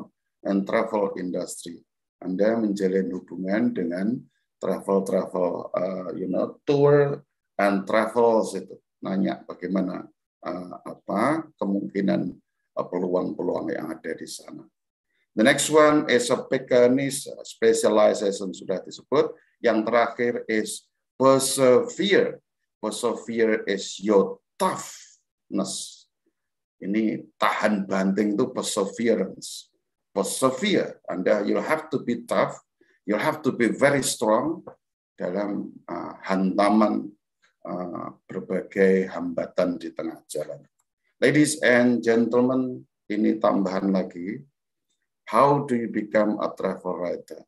and travel industry. Anda menjalin hubungan dengan travel-travel, uh, you know, tour and travels itu. Nanya bagaimana uh, apa kemungkinan uh, peluang-peluang yang ada di sana. The next one is a pecanis specialization sudah disebut. Yang terakhir is persevere. Persevere is your toughness. Ini tahan banting itu perseverance. Persevere. Anda you have to be tough. You have to be very strong dalam uh, hantaman uh, berbagai hambatan di tengah jalan. Ladies and gentlemen, ini tambahan lagi How do you become a travel writer?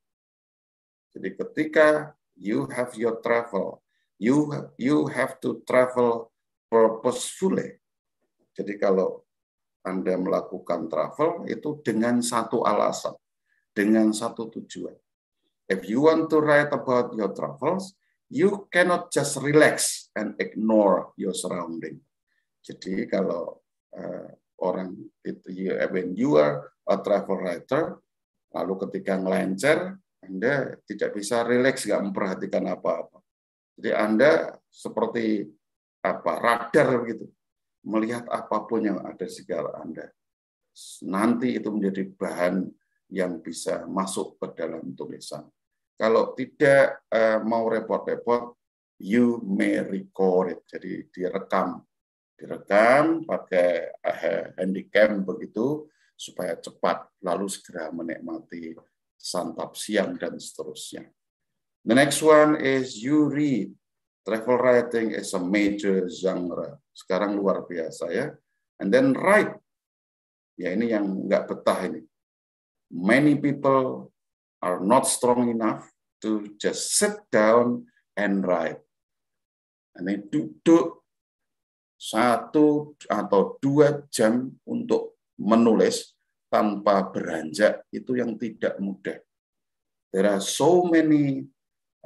Jadi ketika you have your travel, you you have to travel purposefully. Jadi kalau Anda melakukan travel itu dengan satu alasan, dengan satu tujuan. If you want to write about your travels, you cannot just relax and ignore your surrounding. Jadi kalau uh, orang itu when you are travel writer, lalu ketika ngelencer, Anda tidak bisa rileks, nggak memperhatikan apa-apa. Jadi Anda seperti apa radar begitu, melihat apa pun yang ada di sekitar Anda. Nanti itu menjadi bahan yang bisa masuk ke dalam tulisan. Kalau tidak uh, mau repot-repot, you may record it. Jadi direkam, direkam pakai uh, handycam begitu supaya cepat lalu segera menikmati santap siang dan seterusnya. The next one is you read. Travel writing is a major genre. Sekarang luar biasa ya. And then write. Ya ini yang nggak betah ini. Many people are not strong enough to just sit down and write. Ini duduk satu atau dua jam untuk menulis tanpa beranjak itu yang tidak mudah. There are so many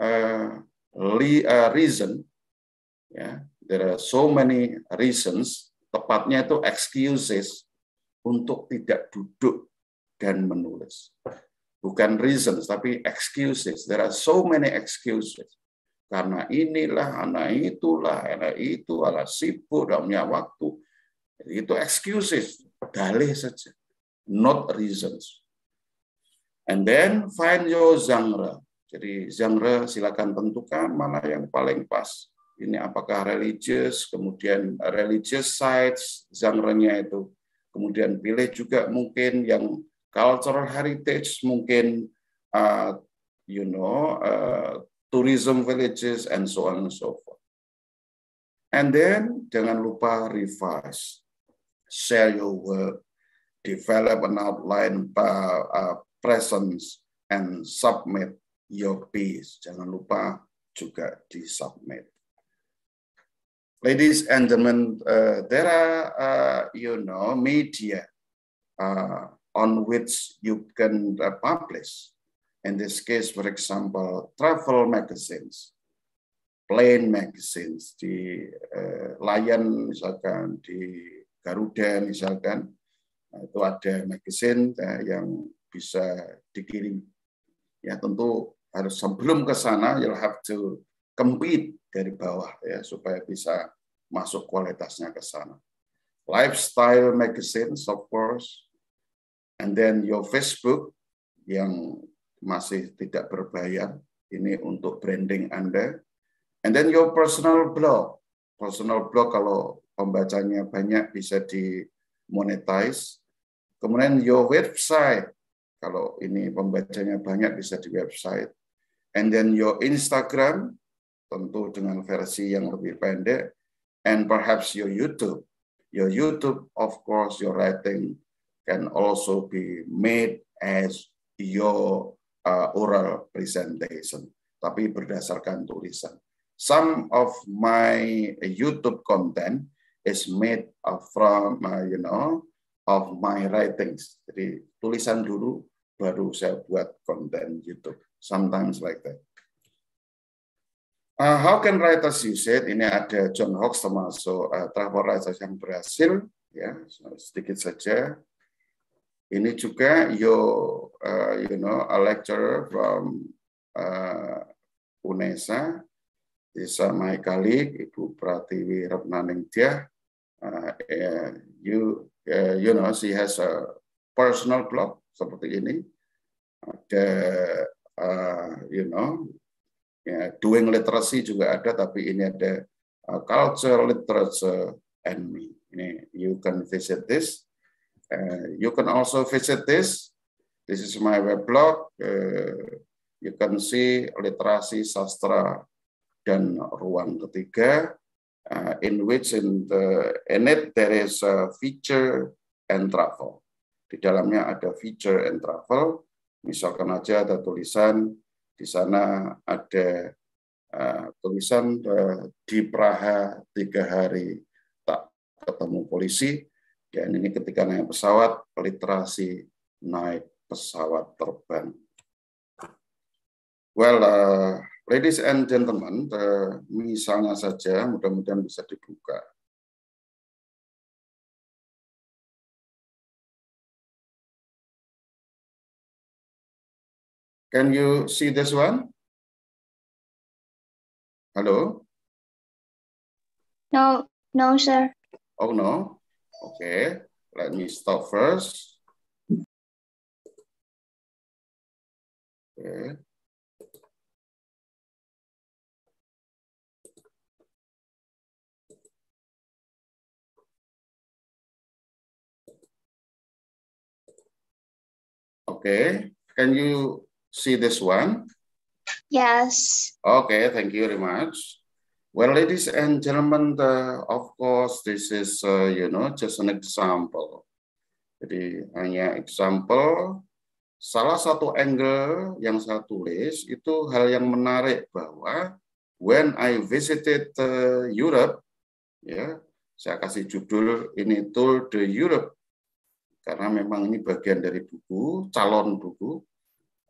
uh, uh, reason, yeah, there are so many reasons, tepatnya itu excuses untuk tidak duduk dan menulis. Bukan reasons, tapi excuses. There are so many excuses. Karena inilah, anak itulah, anak itu, ala sibuk, dalam waktu. Itu excuses dalih saja, not reasons. And then find your genre. Jadi genre silakan tentukan mana yang paling pas. Ini apakah religious, kemudian religious sites, genre-nya itu. Kemudian pilih juga mungkin yang cultural heritage, mungkin uh, you know uh, tourism villages and so on and so forth. And then jangan lupa revise share your work, develop an outline uh, uh, presence, and submit your piece. Jangan lupa juga di submit. Ladies and gentlemen, uh, there are, uh, you know, media uh, on which you can uh, publish. In this case, for example, travel magazines, plane magazines, di uh, Lion misalkan, di Garuda misalkan, nah, itu ada magazine eh, yang bisa dikirim. Ya tentu harus sebelum ke sana you'll have to compete dari bawah ya supaya bisa masuk kualitasnya ke sana. Lifestyle magazines of course, and then your Facebook yang masih tidak berbayar ini untuk branding Anda, and then your personal blog. Personal blog kalau pembacanya banyak bisa di monetize. Kemudian your website, kalau ini pembacanya banyak bisa di website. And then your Instagram, tentu dengan versi yang lebih pendek. And perhaps your YouTube. Your YouTube, of course, your writing can also be made as your oral presentation, tapi berdasarkan tulisan. Some of my YouTube content is made from uh, you know of my writings. Jadi tulisan dulu baru saya buat konten YouTube. Sometimes like that. Uh, how can writers use it? Ini ada John Hawkes termasuk uh, travel writers yang berhasil, ya sedikit saja. Ini juga you, uh, you know, a lecturer from uh, UNESA, Desa my colleague, Ibu Pratiwi Ratnaningtyah. Uh, uh, you, uh, you know, she has a personal blog seperti ini. Ada, uh, you know, Ya, doing literacy juga ada, tapi ini ada uh, culture, literature, and me. Ini you can visit this. Uh, you can also visit this. This is my weblog. Uh, you can see literasi sastra dan ruang ketiga, uh, in which in the in it there is a feature and travel. Di dalamnya ada feature and travel. Misalkan aja ada tulisan di sana ada uh, tulisan uh, di Praha tiga hari tak ketemu polisi. Dan ini ketika naik pesawat, literasi naik pesawat terbang. Well, uh, ladies and gentlemen, uh, misalnya saja, mudah-mudahan bisa dibuka. Can you see this one? Hello? No, no, sir. Oh, no? Okay, let me stop first. Okay. Okay, can you see this one? Yes. Okay, thank you very much. Well, ladies and gentlemen, the, of course, this is, uh, you know, just an example. Jadi hanya example, salah satu angle yang saya tulis itu hal yang menarik bahwa when I visited uh, Europe, ya, saya kasih judul ini Tour de Europe. Karena memang ini bagian dari buku, calon buku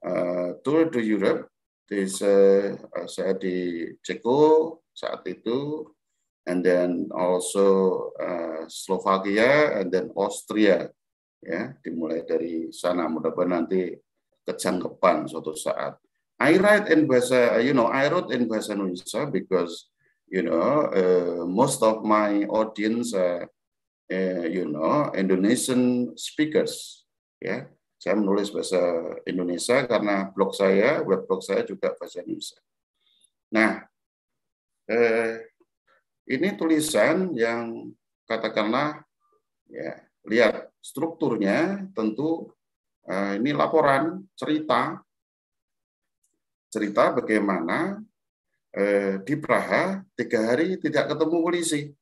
uh, tour to Europe. Di uh, saya di Ceko saat itu. And then also uh, Slovakia and then Austria ya dimulai dari sana. Mudah-mudahan nanti kejangkepan suatu saat. I write in bahasa you know I wrote in bahasa Indonesia because you know uh, most of my audience uh, uh, you know Indonesian speakers ya. Saya menulis bahasa Indonesia karena blog saya, web blog saya juga bahasa Indonesia. Nah, eh, ini tulisan yang katakanlah, ya lihat strukturnya tentu eh, ini laporan cerita. Cerita bagaimana eh, di Praha tiga hari tidak ketemu polisi.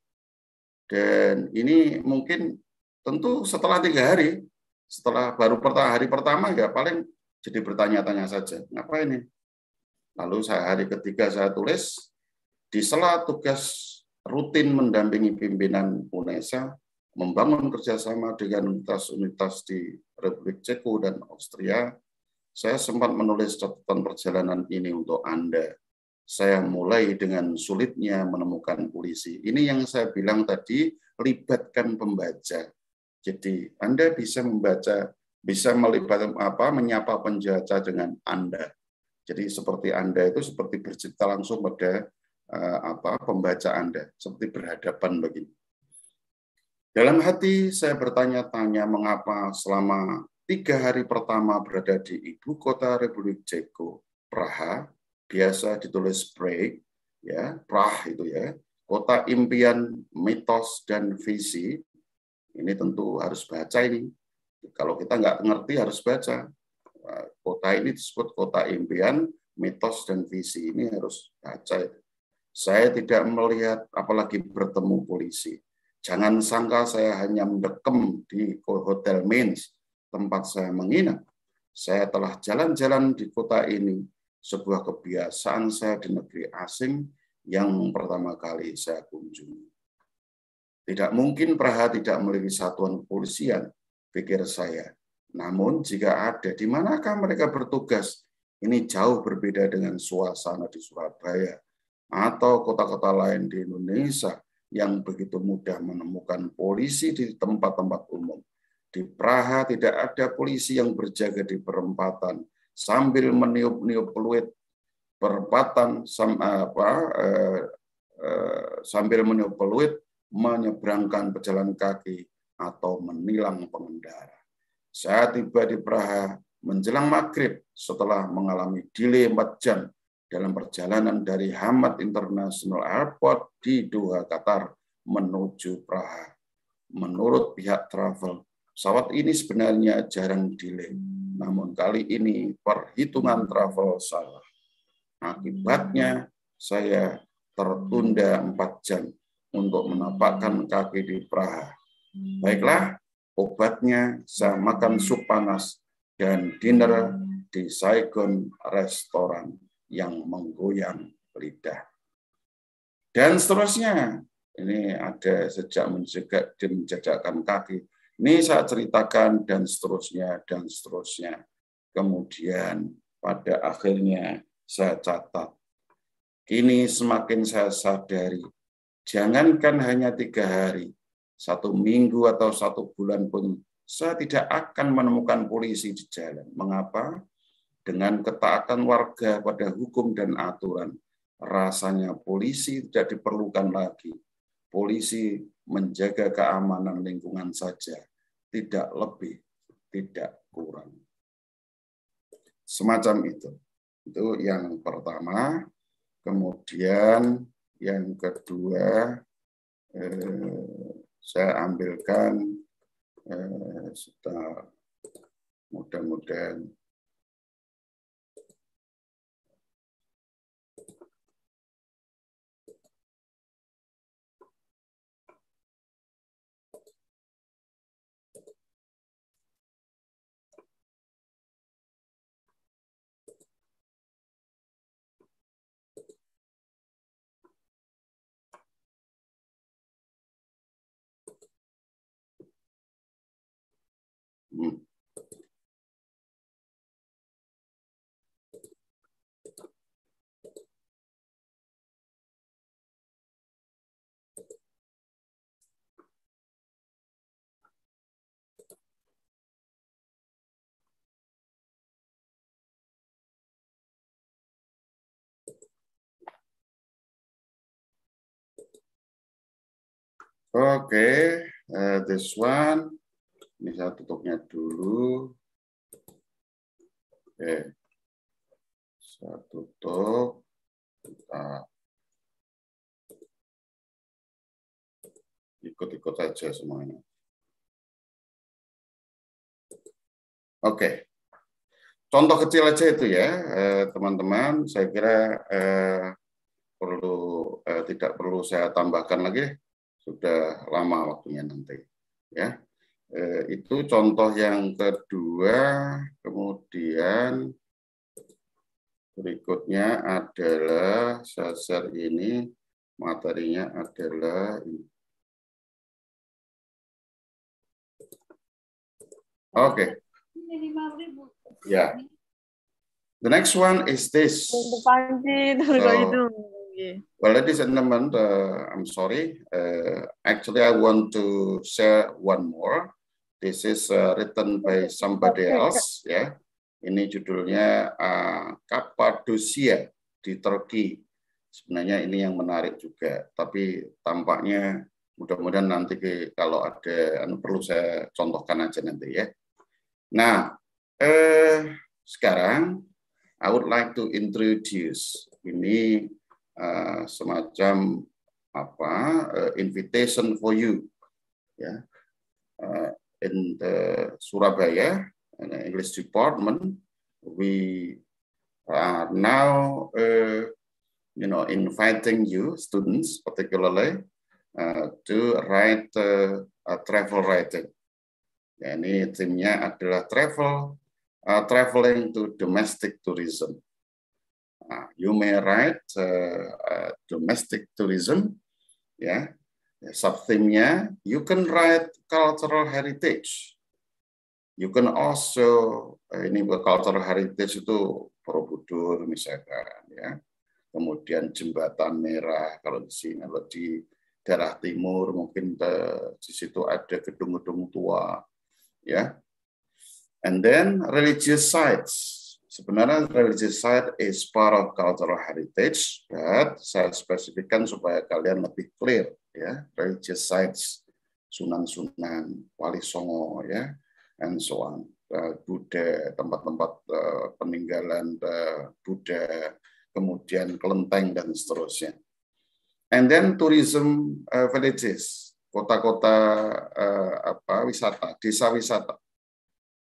Dan ini mungkin tentu setelah tiga hari setelah baru pertama hari pertama ya paling jadi bertanya-tanya saja ngapa ini? Lalu saya hari ketiga saya tulis di sela tugas rutin mendampingi pimpinan UNESA membangun kerjasama dengan unitas-unitas di Republik Ceko dan Austria saya sempat menulis catatan perjalanan ini untuk Anda. Saya mulai dengan sulitnya menemukan polisi. Ini yang saya bilang tadi libatkan pembaca. Jadi Anda bisa membaca, bisa melibat apa, menyapa penjajah dengan Anda. Jadi seperti Anda itu seperti bercerita langsung pada apa pembaca Anda, seperti berhadapan begini. Dalam hati saya bertanya-tanya mengapa selama tiga hari pertama berada di ibu kota Republik Ceko, Praha, biasa ditulis Prague, ya, Prah itu ya, kota impian, mitos dan visi, ini tentu harus baca ini. Kalau kita nggak ngerti harus baca. Kota ini disebut kota impian, mitos dan visi ini harus baca. Saya tidak melihat apalagi bertemu polisi. Jangan sangka saya hanya mendekem di Hotel Mainz, tempat saya menginap. Saya telah jalan-jalan di kota ini, sebuah kebiasaan saya di negeri asing yang pertama kali saya kunjungi. Tidak mungkin Praha tidak memiliki satuan kepolisian, pikir saya. Namun jika ada, di manakah mereka bertugas? Ini jauh berbeda dengan suasana di Surabaya, atau kota-kota lain di Indonesia yang begitu mudah menemukan polisi di tempat-tempat umum. Di Praha tidak ada polisi yang berjaga di perempatan sambil meniup-niup peluit perempatan sam, apa, eh, eh, sambil meniup peluit menyeberangkan pejalan kaki atau menilang pengendara. Saya tiba di Praha menjelang maghrib setelah mengalami delay 4 jam dalam perjalanan dari Hamad International Airport di Doha, Qatar menuju Praha. Menurut pihak travel, pesawat ini sebenarnya jarang delay, namun kali ini perhitungan travel salah. Akibatnya saya tertunda empat jam untuk menapakkan kaki di Praha. Baiklah, obatnya saya makan sup panas dan dinner di Saigon Restoran yang menggoyang lidah. Dan seterusnya, ini ada sejak menjaga menjajakan kaki. Ini saya ceritakan dan seterusnya dan seterusnya. Kemudian pada akhirnya saya catat. Kini semakin saya sadari, jangankan hanya tiga hari, satu minggu atau satu bulan pun saya tidak akan menemukan polisi di jalan. Mengapa? Dengan ketaatan warga pada hukum dan aturan, rasanya polisi tidak diperlukan lagi. Polisi menjaga keamanan lingkungan saja, tidak lebih, tidak kurang. Semacam itu. Itu yang pertama. Kemudian yang kedua, eh, saya ambilkan eh, mudah-mudahan okay, uh, this one ini saya tutupnya dulu. Oke. Saya tutup. Kita ikut-ikut saja semuanya. Oke. Contoh kecil aja itu ya, eh, teman-teman. Saya kira eh, perlu eh, tidak perlu saya tambahkan lagi. Sudah lama waktunya nanti. Ya. Eh, itu contoh yang kedua. Kemudian berikutnya adalah saya ini materinya adalah ini. Oke. Okay. Ya. The next one is this. Well, ladies and gentlemen, uh, I'm sorry. Uh, actually, I want to share one more. This is uh, written by somebody else, ya. Ini judulnya uh, Kappadosia di Turki. Sebenarnya ini yang menarik juga, tapi tampaknya mudah-mudahan nanti kalau ada anu perlu saya contohkan aja nanti ya. Nah, eh, sekarang I would like to introduce ini uh, semacam apa uh, invitation for you ya. Uh, in the Surabaya in the English department, we are now, uh, you know, inviting you, students particularly, uh, to write uh, a travel writing. Ya, ini timnya adalah travel, uh, traveling to domestic tourism. Uh, you may write uh, uh, domestic tourism, ya, subthemenya, you can write cultural heritage. You can also, eh, ini cultural heritage itu Borobudur misalkan, ya. kemudian jembatan merah kalau di sini, kalau di daerah timur mungkin di situ ada gedung-gedung tua, ya. And then religious sites. Sebenarnya religious site is part of cultural heritage, but saya spesifikkan supaya kalian lebih clear, ya. Religious sites, Sunan-Sunan, Wali Songo, ya, and so on. Uh, Buddha, tempat-tempat uh, peninggalan uh, Buddha, kemudian kelenteng dan seterusnya. And then tourism villages, kota-kota apa wisata, desa wisata.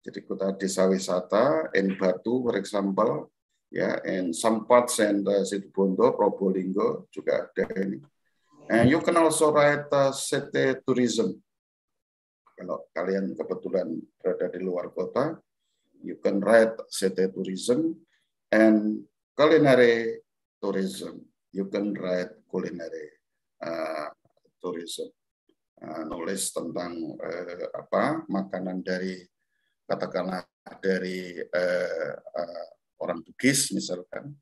Jadi kota desa wisata in Batu, for example, ya, in some parts and uh, Situbondo, Probolinggo juga ada ini. And you can also write uh, city tourism. Kalau kalian kebetulan berada di luar kota, you can write city tourism and culinary tourism. You can write culinary uh, tourism. Uh, nulis tentang uh, apa makanan dari katakanlah dari uh, uh, orang Bugis misalkan,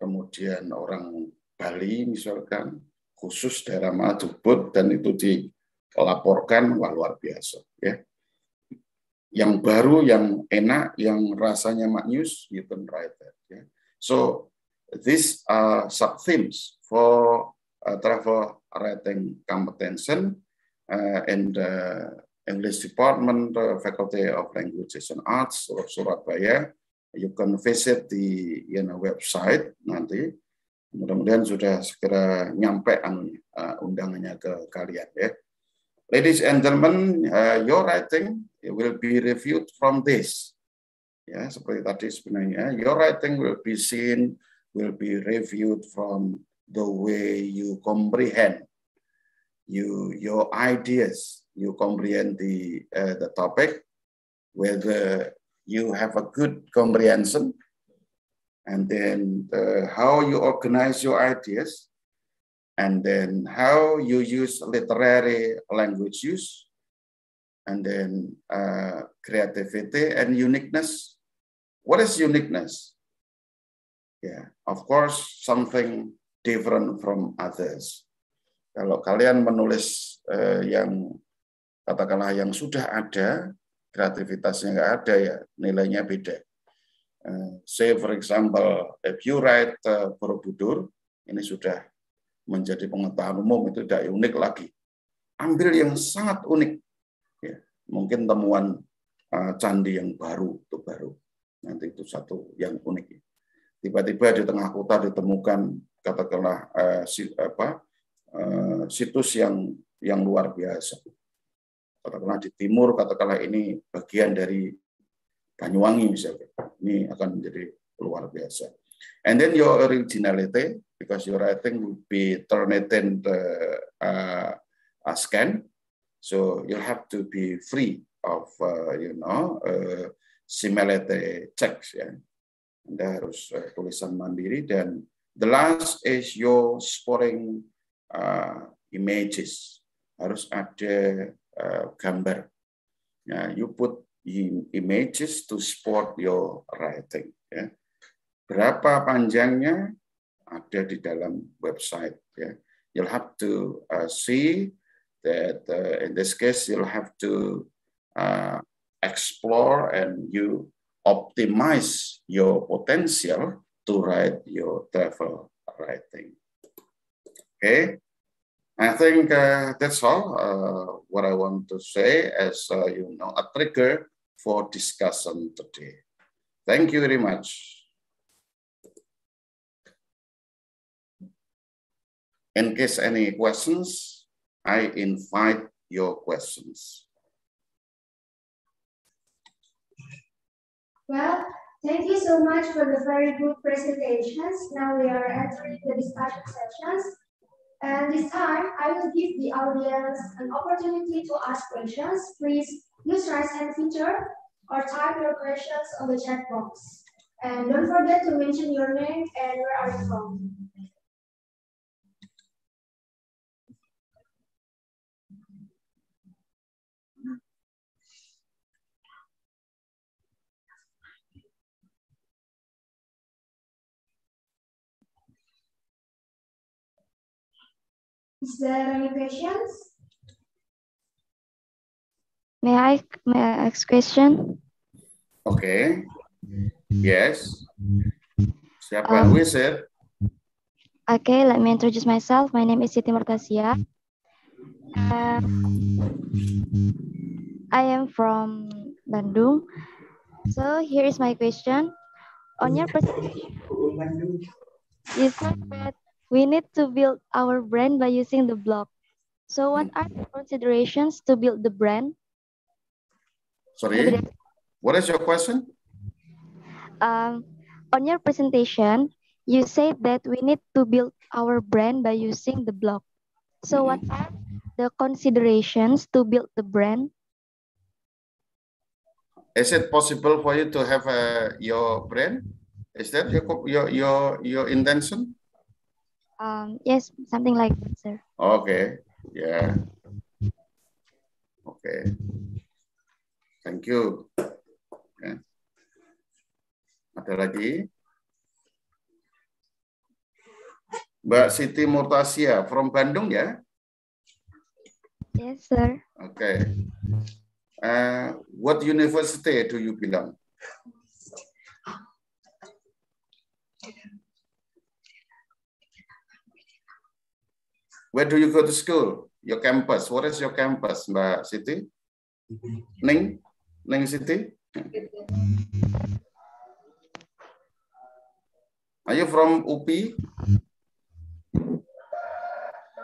kemudian orang Bali misalkan, khusus daerah Majubut dan itu dilaporkan wah luar biasa ya. Yang baru, yang enak, yang rasanya maknyus, you can write that. Ya. So these are sub themes for uh, travel writing competition uh, in the English Department, uh, Faculty of Languages and Arts, of Surabaya. You can visit the you know, website nanti. Mudah-mudahan sudah segera nyampe anunya, uh, undangannya ke kalian ya. Ladies and gentlemen, uh, your writing will be reviewed from this. Ya, seperti tadi sebenarnya, your writing will be seen, will be reviewed from the way you comprehend you your ideas you comprehend the uh, the topic whether you have a good comprehension and then uh, how you organize your ideas and then how you use literary language use and then uh, creativity and uniqueness. What is uniqueness? Yeah of course something different from others. Kalau kalian menulis eh, yang katakanlah yang sudah ada, kreativitasnya nggak ada ya, nilainya beda. Uh, say for example, if you write uh, Borobudur, ini sudah menjadi pengetahuan umum itu tidak unik lagi. Ambil yang sangat unik, ya. mungkin temuan uh, candi yang baru itu baru. Nanti itu satu yang unik. Tiba-tiba di tengah kota ditemukan katakanlah uh, si, apa uh, situs yang yang luar biasa. Katakanlah di timur, katakanlah ini bagian dari Banyuwangi misalnya. Ini akan menjadi luar biasa. And then your originality, because your writing will be turned into uh, a scan, so you have to be free of, uh, you know, uh, similarity checks ya. Anda harus uh, tulisan mandiri dan the last is your sporting uh, images, harus ada uh, gambar. Ya, you put images to support your writing. Ya. Berapa panjangnya ada di dalam website. Ya. You'll have to uh, see that uh, in this case you'll have to uh, explore and you optimize your potential to write your travel writing. Okay, I think uh, that's all uh, what I want to say as uh, you know a trigger for discussion today. Thank you very much. In case any questions, I invite your questions. Well, thank you so much for the very good presentations. Now we are entering the discussion sessions. And this time, I will give the audience an opportunity to ask questions. Please use raise hand feature or type your questions on the chat box. And don't forget to mention your name and where are you from. Is there any questions? May I may I ask question? Okay. Yes. Siapa? Um, Who is it? Okay, let me introduce myself. My name is Siti Murtasia. Uh, I am from Bandung. So here is my question. On your presentation, you said that we need to build our brand by using the blog. So what are the considerations to build the brand? Sorry. What is your question? Um, on your presentation, you said that we need to build our brand by using the blog. So what are the considerations to build the brand? Is it possible for you to have uh, your brand? Is that your your your your intention? Um, yes, something like that, sir. Okay. Yeah. Okay. Thank you. Okay. Ada lagi? Mbak Siti Murtasia from Bandung ya? Yes, sir. Okay. Uh, what university do you belong? Where do you go to school? Your campus. What is your campus, Mbak Siti? Ning? Ning Siti? Are you from UPI?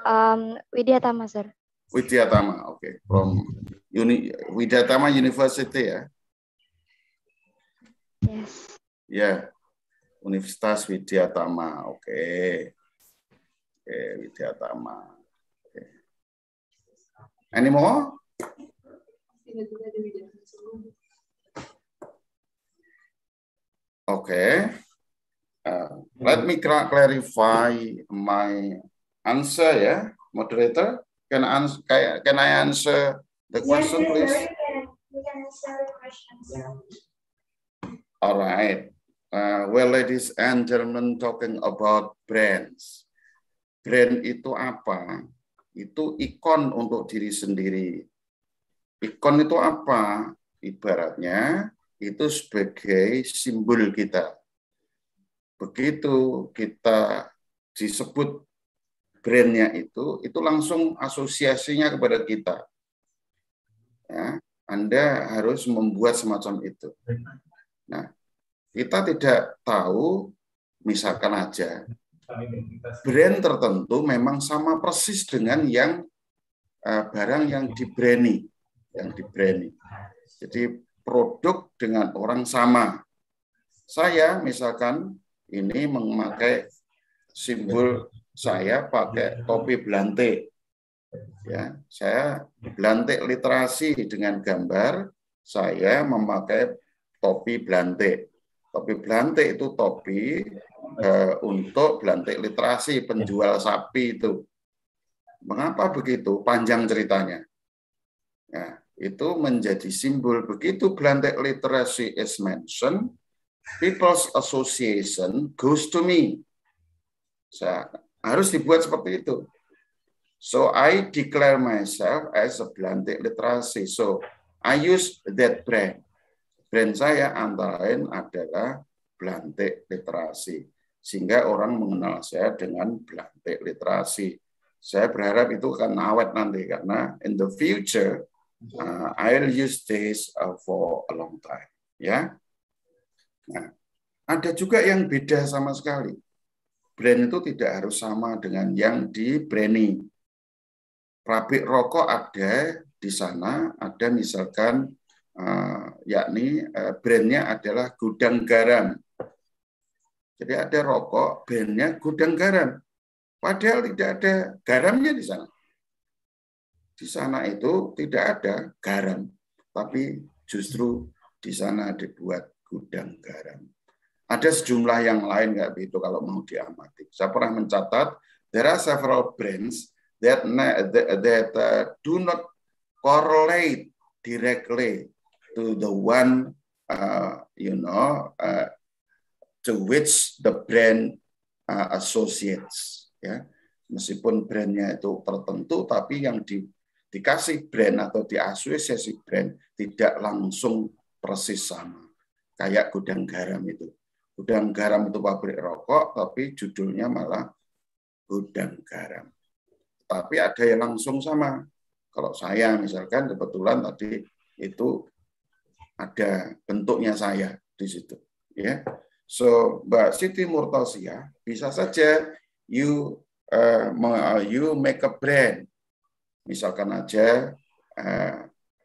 Um, Widyatama, sir. Widyatama, okay. From Uni Widyatama University ya? Yes. Ya, Universitas Widyatama, oke. Okay. Oke, okay, Widyatama. Okay. Any more? Okay. Uh, let me clarify my answer ya, moderator. Can I answer, can I answer the question, yes, please? Sir, you can, you can answer the questions. All right. Uh, well, ladies and gentlemen, talking about brands. Brand itu apa? Itu ikon untuk diri sendiri. Ikon itu apa? Ibaratnya itu sebagai simbol kita. Begitu kita disebut brandnya itu, itu langsung asosiasinya kepada kita. Ya, Anda harus membuat semacam itu. Nah, kita tidak tahu, misalkan aja, brand tertentu memang sama persis dengan yang uh, barang yang dibrandi, yang dibrandi. Jadi produk dengan orang sama. Saya misalkan ini memakai simbol saya pakai topi belantik. Ya, saya belantik literasi dengan gambar saya memakai topi belantik. Topi belantik itu topi eh, untuk belantik literasi penjual sapi itu. Mengapa begitu? Panjang ceritanya. Ya, itu menjadi simbol begitu belantik literasi is mentioned, people's association goes to me. Saya harus dibuat seperti itu. So I declare myself as a Belantik literasi. So I use that brand. Brand saya antara lain adalah Belantik literasi. Sehingga orang mengenal saya dengan Belantik literasi. Saya berharap itu akan awet nanti karena in the future uh, I'll use this uh, for a long time. Ya. Nah, ada juga yang beda sama sekali brand itu tidak harus sama dengan yang di branding. Pabrik rokok ada di sana, ada misalkan uh, yakni uh, brandnya adalah gudang garam. Jadi ada rokok, brandnya gudang garam. Padahal tidak ada garamnya di sana. Di sana itu tidak ada garam, tapi justru di sana dibuat gudang garam. Ada sejumlah yang lain nggak begitu kalau mau diamati. Saya pernah mencatat there are several brands that that uh, do not correlate directly to the one uh, you know uh, to which the brand uh, associates. Ya, meskipun brandnya itu tertentu, tapi yang di, dikasih brand atau diasosiasi brand tidak langsung persis sama. Kayak gudang garam itu. Gudang garam itu pabrik rokok, tapi judulnya malah gudang garam. Tapi ada yang langsung sama. Kalau saya misalkan kebetulan tadi itu ada bentuknya saya di situ. Ya, so Mbak Siti Murtasia bisa saja you uh, you make a brand, misalkan aja uh,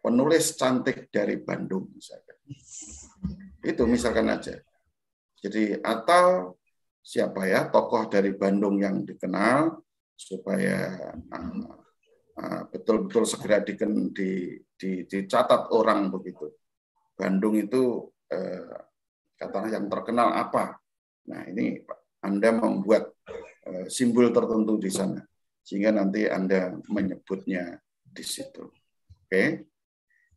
penulis cantik dari Bandung misalkan. Itu misalkan aja. Jadi atau siapa ya tokoh dari Bandung yang dikenal supaya betul-betul uh, uh, segera di, di, di, dicatat orang begitu. Bandung itu eh, katanya yang terkenal apa? Nah ini Anda membuat eh, simbol tertentu di sana sehingga nanti Anda menyebutnya di situ. Oke? Okay?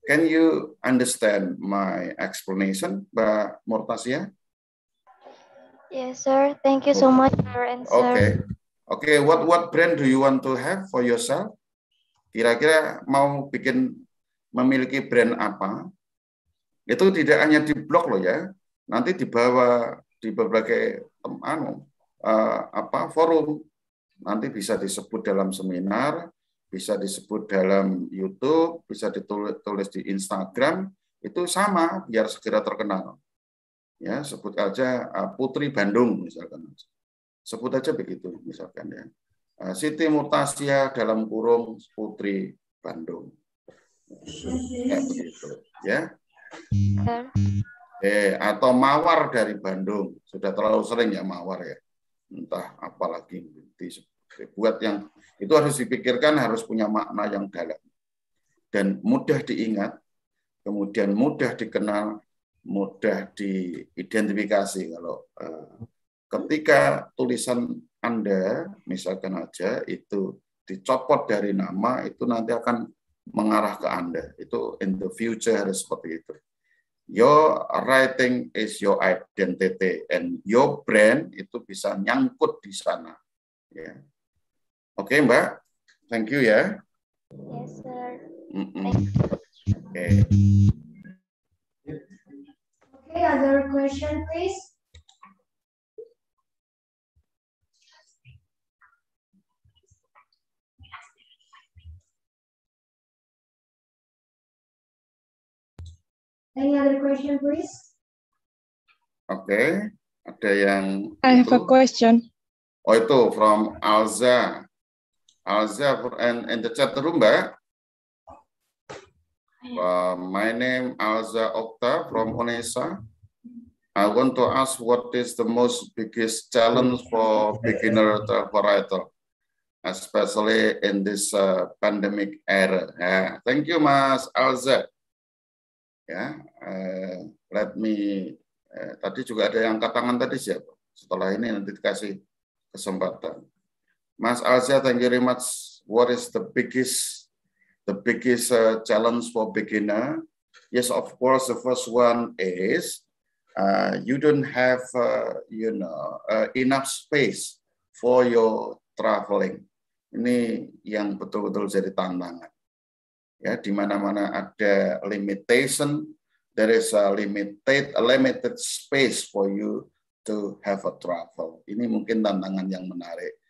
Can you understand my explanation, Mbak Mortasia? Yes, sir. Thank you so much for answer. Okay. Okay, what what brand do you want to have for yourself? Kira-kira mau bikin memiliki brand apa? Itu tidak hanya di blog loh ya, nanti dibawa di berbagai anu, uh, apa forum. Nanti bisa disebut dalam seminar, bisa disebut dalam YouTube, bisa ditulis di Instagram, itu sama biar segera terkenal. Ya, sebut aja uh, Putri Bandung misalkan. Sebut aja begitu misalkan ya. Uh, Siti Murtasia dalam kurung Putri Bandung. Ya, begitu ya. Eh, atau mawar dari Bandung. Sudah terlalu sering ya mawar ya. Entah apalagi dibuat yang itu harus dipikirkan harus punya makna yang dalam dan mudah diingat, kemudian mudah dikenal, mudah diidentifikasi kalau eh, ketika tulisan Anda misalkan aja itu dicopot dari nama itu nanti akan mengarah ke Anda. Itu in the future harus seperti itu. Your writing is your identity and your brand itu bisa nyangkut di sana. Ya. Oke, okay, Mbak. Thank you ya. Yes, sir. Mm -mm. Oke. Okay. Okay, other question, please. Any other question, please? Oke, okay. ada yang. I have a question. Oh itu from Alza. Alza and in the chat room, Mbak. Uh, my name Alza Okta from Onesa. I want to ask what is the most biggest challenge for beginner travel writer, especially in this uh, pandemic era. Yeah. Thank you, Mas Alza ya uh, let me uh, tadi juga ada yang angkat tangan tadi siapa setelah ini nanti dikasih kesempatan. Mas Alza thank you very much. What is the biggest the biggest uh, challenge for beginner? Yes of course the first one is uh, you don't have uh, you know uh, enough space for your traveling. Ini yang betul-betul jadi tantangan ya di mana-mana ada limitation. There is a limited a limited space for you to have a travel. Ini mungkin tantangan yang menarik.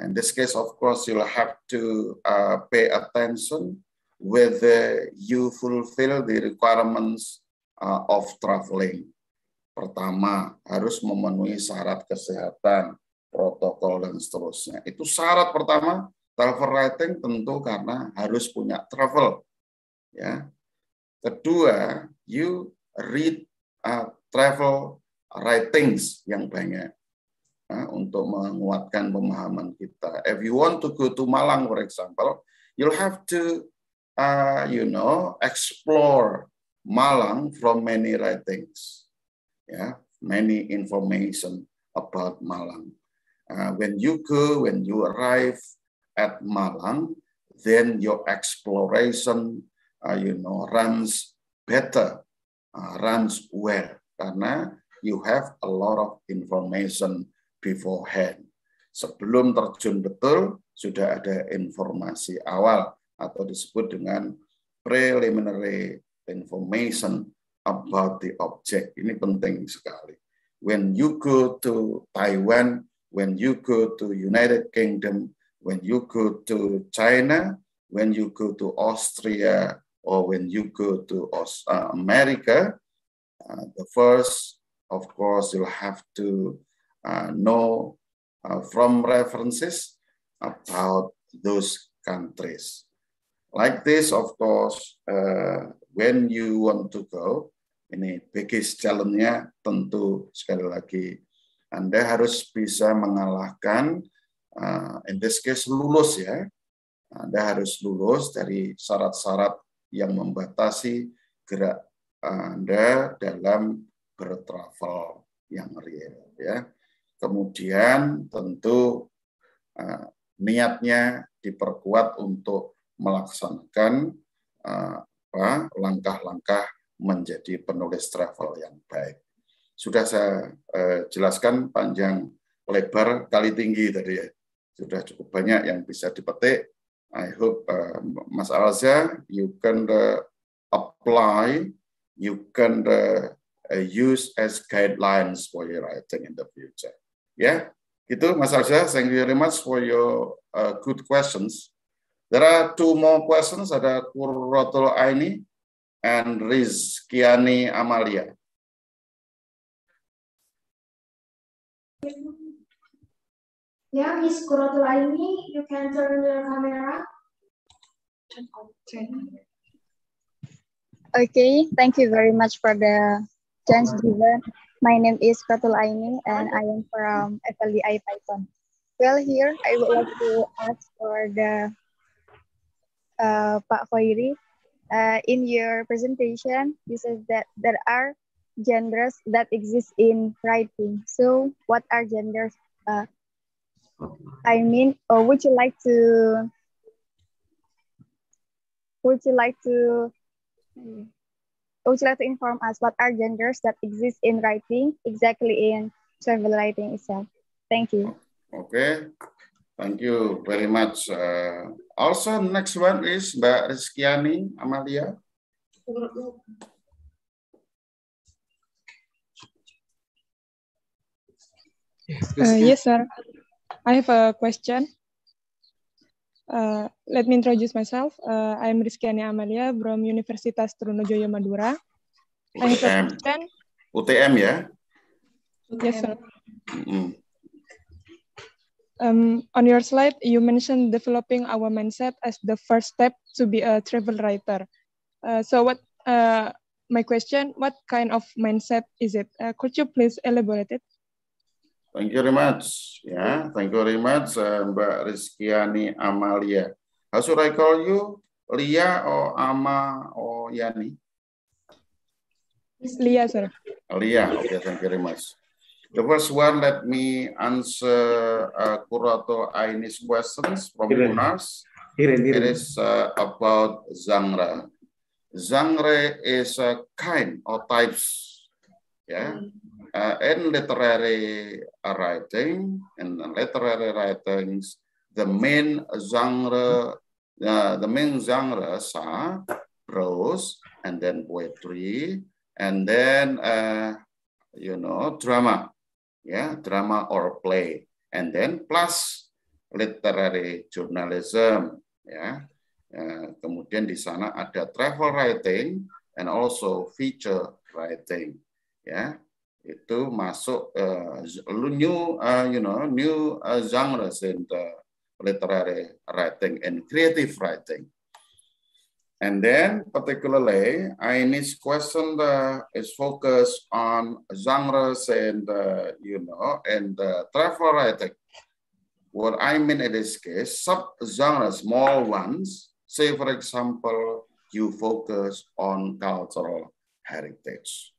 In this case of course you'll have to uh, pay attention whether you fulfill the requirements uh, of traveling. Pertama harus memenuhi syarat kesehatan protokol dan seterusnya. Itu syarat pertama Travel writing tentu karena harus punya travel. Ya. Kedua, you read uh, travel writings yang banyak uh, untuk menguatkan pemahaman kita. If you want to go to Malang, for example, you'll have to, uh, you know, explore Malang from many writings, yeah, many information about Malang. Uh, when you go, when you arrive at Malang, then your exploration, uh, you know, runs better, uh, runs well, karena you have a lot of information beforehand. sebelum terjun betul sudah ada informasi awal atau disebut dengan preliminary information about the object. Ini penting sekali. When you go to Taiwan, when you go to United Kingdom, when you go to China, when you go to Austria, or when you go to uh, America, uh, the first, of course, you'll have to uh, know uh, from references about those countries. Like this, of course, uh, when you want to go, ini biggest challenge-nya tentu sekali lagi Anda harus bisa mengalahkan uh, in this case lulus ya. Anda harus lulus dari syarat-syarat yang membatasi gerak Anda dalam bertravel yang real ya. Kemudian tentu uh, niatnya diperkuat untuk melaksanakan langkah-langkah menjadi penulis travel yang baik. Sudah saya uh, jelaskan panjang lebar kali tinggi tadi ya. Sudah cukup banyak yang bisa dipetik. I hope uh, Mas Alza you can uh, apply, you can uh, use as guidelines for your writing in the future. Ya, gitu Mas Arja. Thank you very much for your uh, good questions. There are two more questions. Ada Kurratul Aini and Rizkiani Amalia. Yeah, Miss Kurratul Aini, you can turn your camera. Okay, thank you very much for the chance given. My name is Katul Aini and I am from FLDI Python. Well, here I would like to ask for the uh, Pak Khoiri. Uh, in your presentation, you said that there are genders that exist in writing. So what are genders? Uh, I mean, or would you like to, would you like to, would you like to inform us what are genders that exist in writing, exactly in travel writing itself? Thank you. Okay, thank you very much. Uh, also, next one is Mbak Rizkiani Amalia. Uh, yes, sir. I have a question. Uh, let me introduce myself. Uh, I'm Rizkyani Amalia from Universitas Trunojoyo Madura. UTM. I have a question. UTM ya? Yes, sir. Mm -hmm. um, on your slide, you mentioned developing our mindset as the first step to be a travel writer. Uh, so what, uh, my question, what kind of mindset is it? Uh, could you please elaborate it? Thank you very much. Ya, yeah, thank you very much, uh, Mbak Rizkiani Amalia. How should I call you? Lia or Ama or Yani? Lia, sir. Lia, okay, thank you very much. The first one, let me answer uh, Kurato Ainis questions from Munas. It is uh, about genre. Genre is a kind or types, yeah, uh, in literary writing, in literary writings, the main genre, uh, the main genres are prose and then poetry and then uh, you know drama, yeah, drama or play, and then plus literary journalism, ya. Uh, kemudian di sana ada travel writing and also feature writing, ya itu masuk uh, new uh, you know new uh, genres in the literary writing and creative writing. And then particularly, Ini's question uh, is focused on genres and, uh, you know, and uh, travel writing. What I mean in this case, sub-genres, small ones, say for example, you focus on cultural heritage.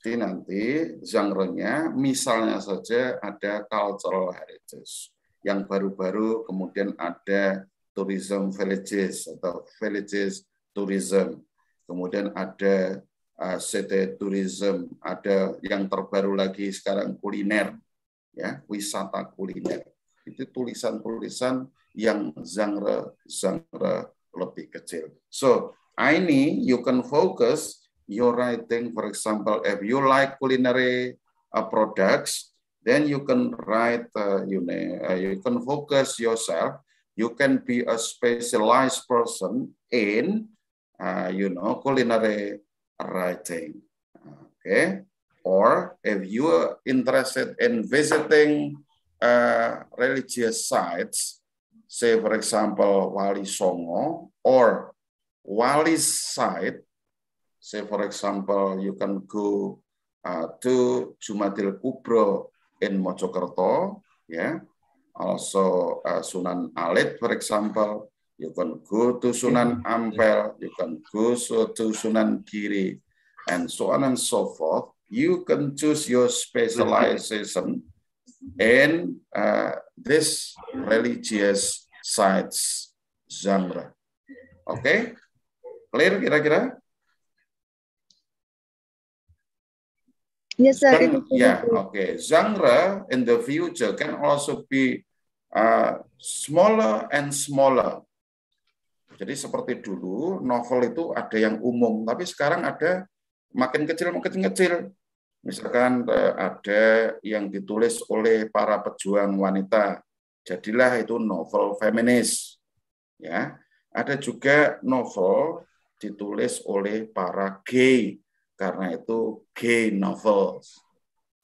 Jadi nanti genre-nya misalnya saja ada cultural heritage. Yang baru-baru kemudian ada tourism villages atau villages tourism. Kemudian ada uh, city tourism, ada yang terbaru lagi sekarang kuliner, ya wisata kuliner. itu tulisan-tulisan yang genre genre lebih kecil. So, ini you can focus your writing, for example, if you like culinary uh, products, then you can write, uh, you know, uh, you can focus yourself. You can be a specialized person in, uh, you know, culinary writing. Okay. Or if you are interested in visiting uh, religious sites, say, for example, Wali Songo or Wali's site, say, for example, you can go uh, to Jumatil Kubro in Mojokerto, yeah. Also uh, Sunan Alit, for example, you can go to Sunan Ampel, you can go to Sunan Giri, and so on and so forth. You can choose your specialization in uh, this religious sites genre. Oke, okay? clear kira-kira? Yes, sir. Then, yeah, okay. Genre in the future can also be uh, smaller and smaller. Jadi seperti dulu novel itu ada yang umum, tapi sekarang ada makin kecil makin kecil. Misalkan uh, ada yang ditulis oleh para pejuang wanita, jadilah itu novel feminis. Ya, ada juga novel ditulis oleh para gay, karena itu gay novels.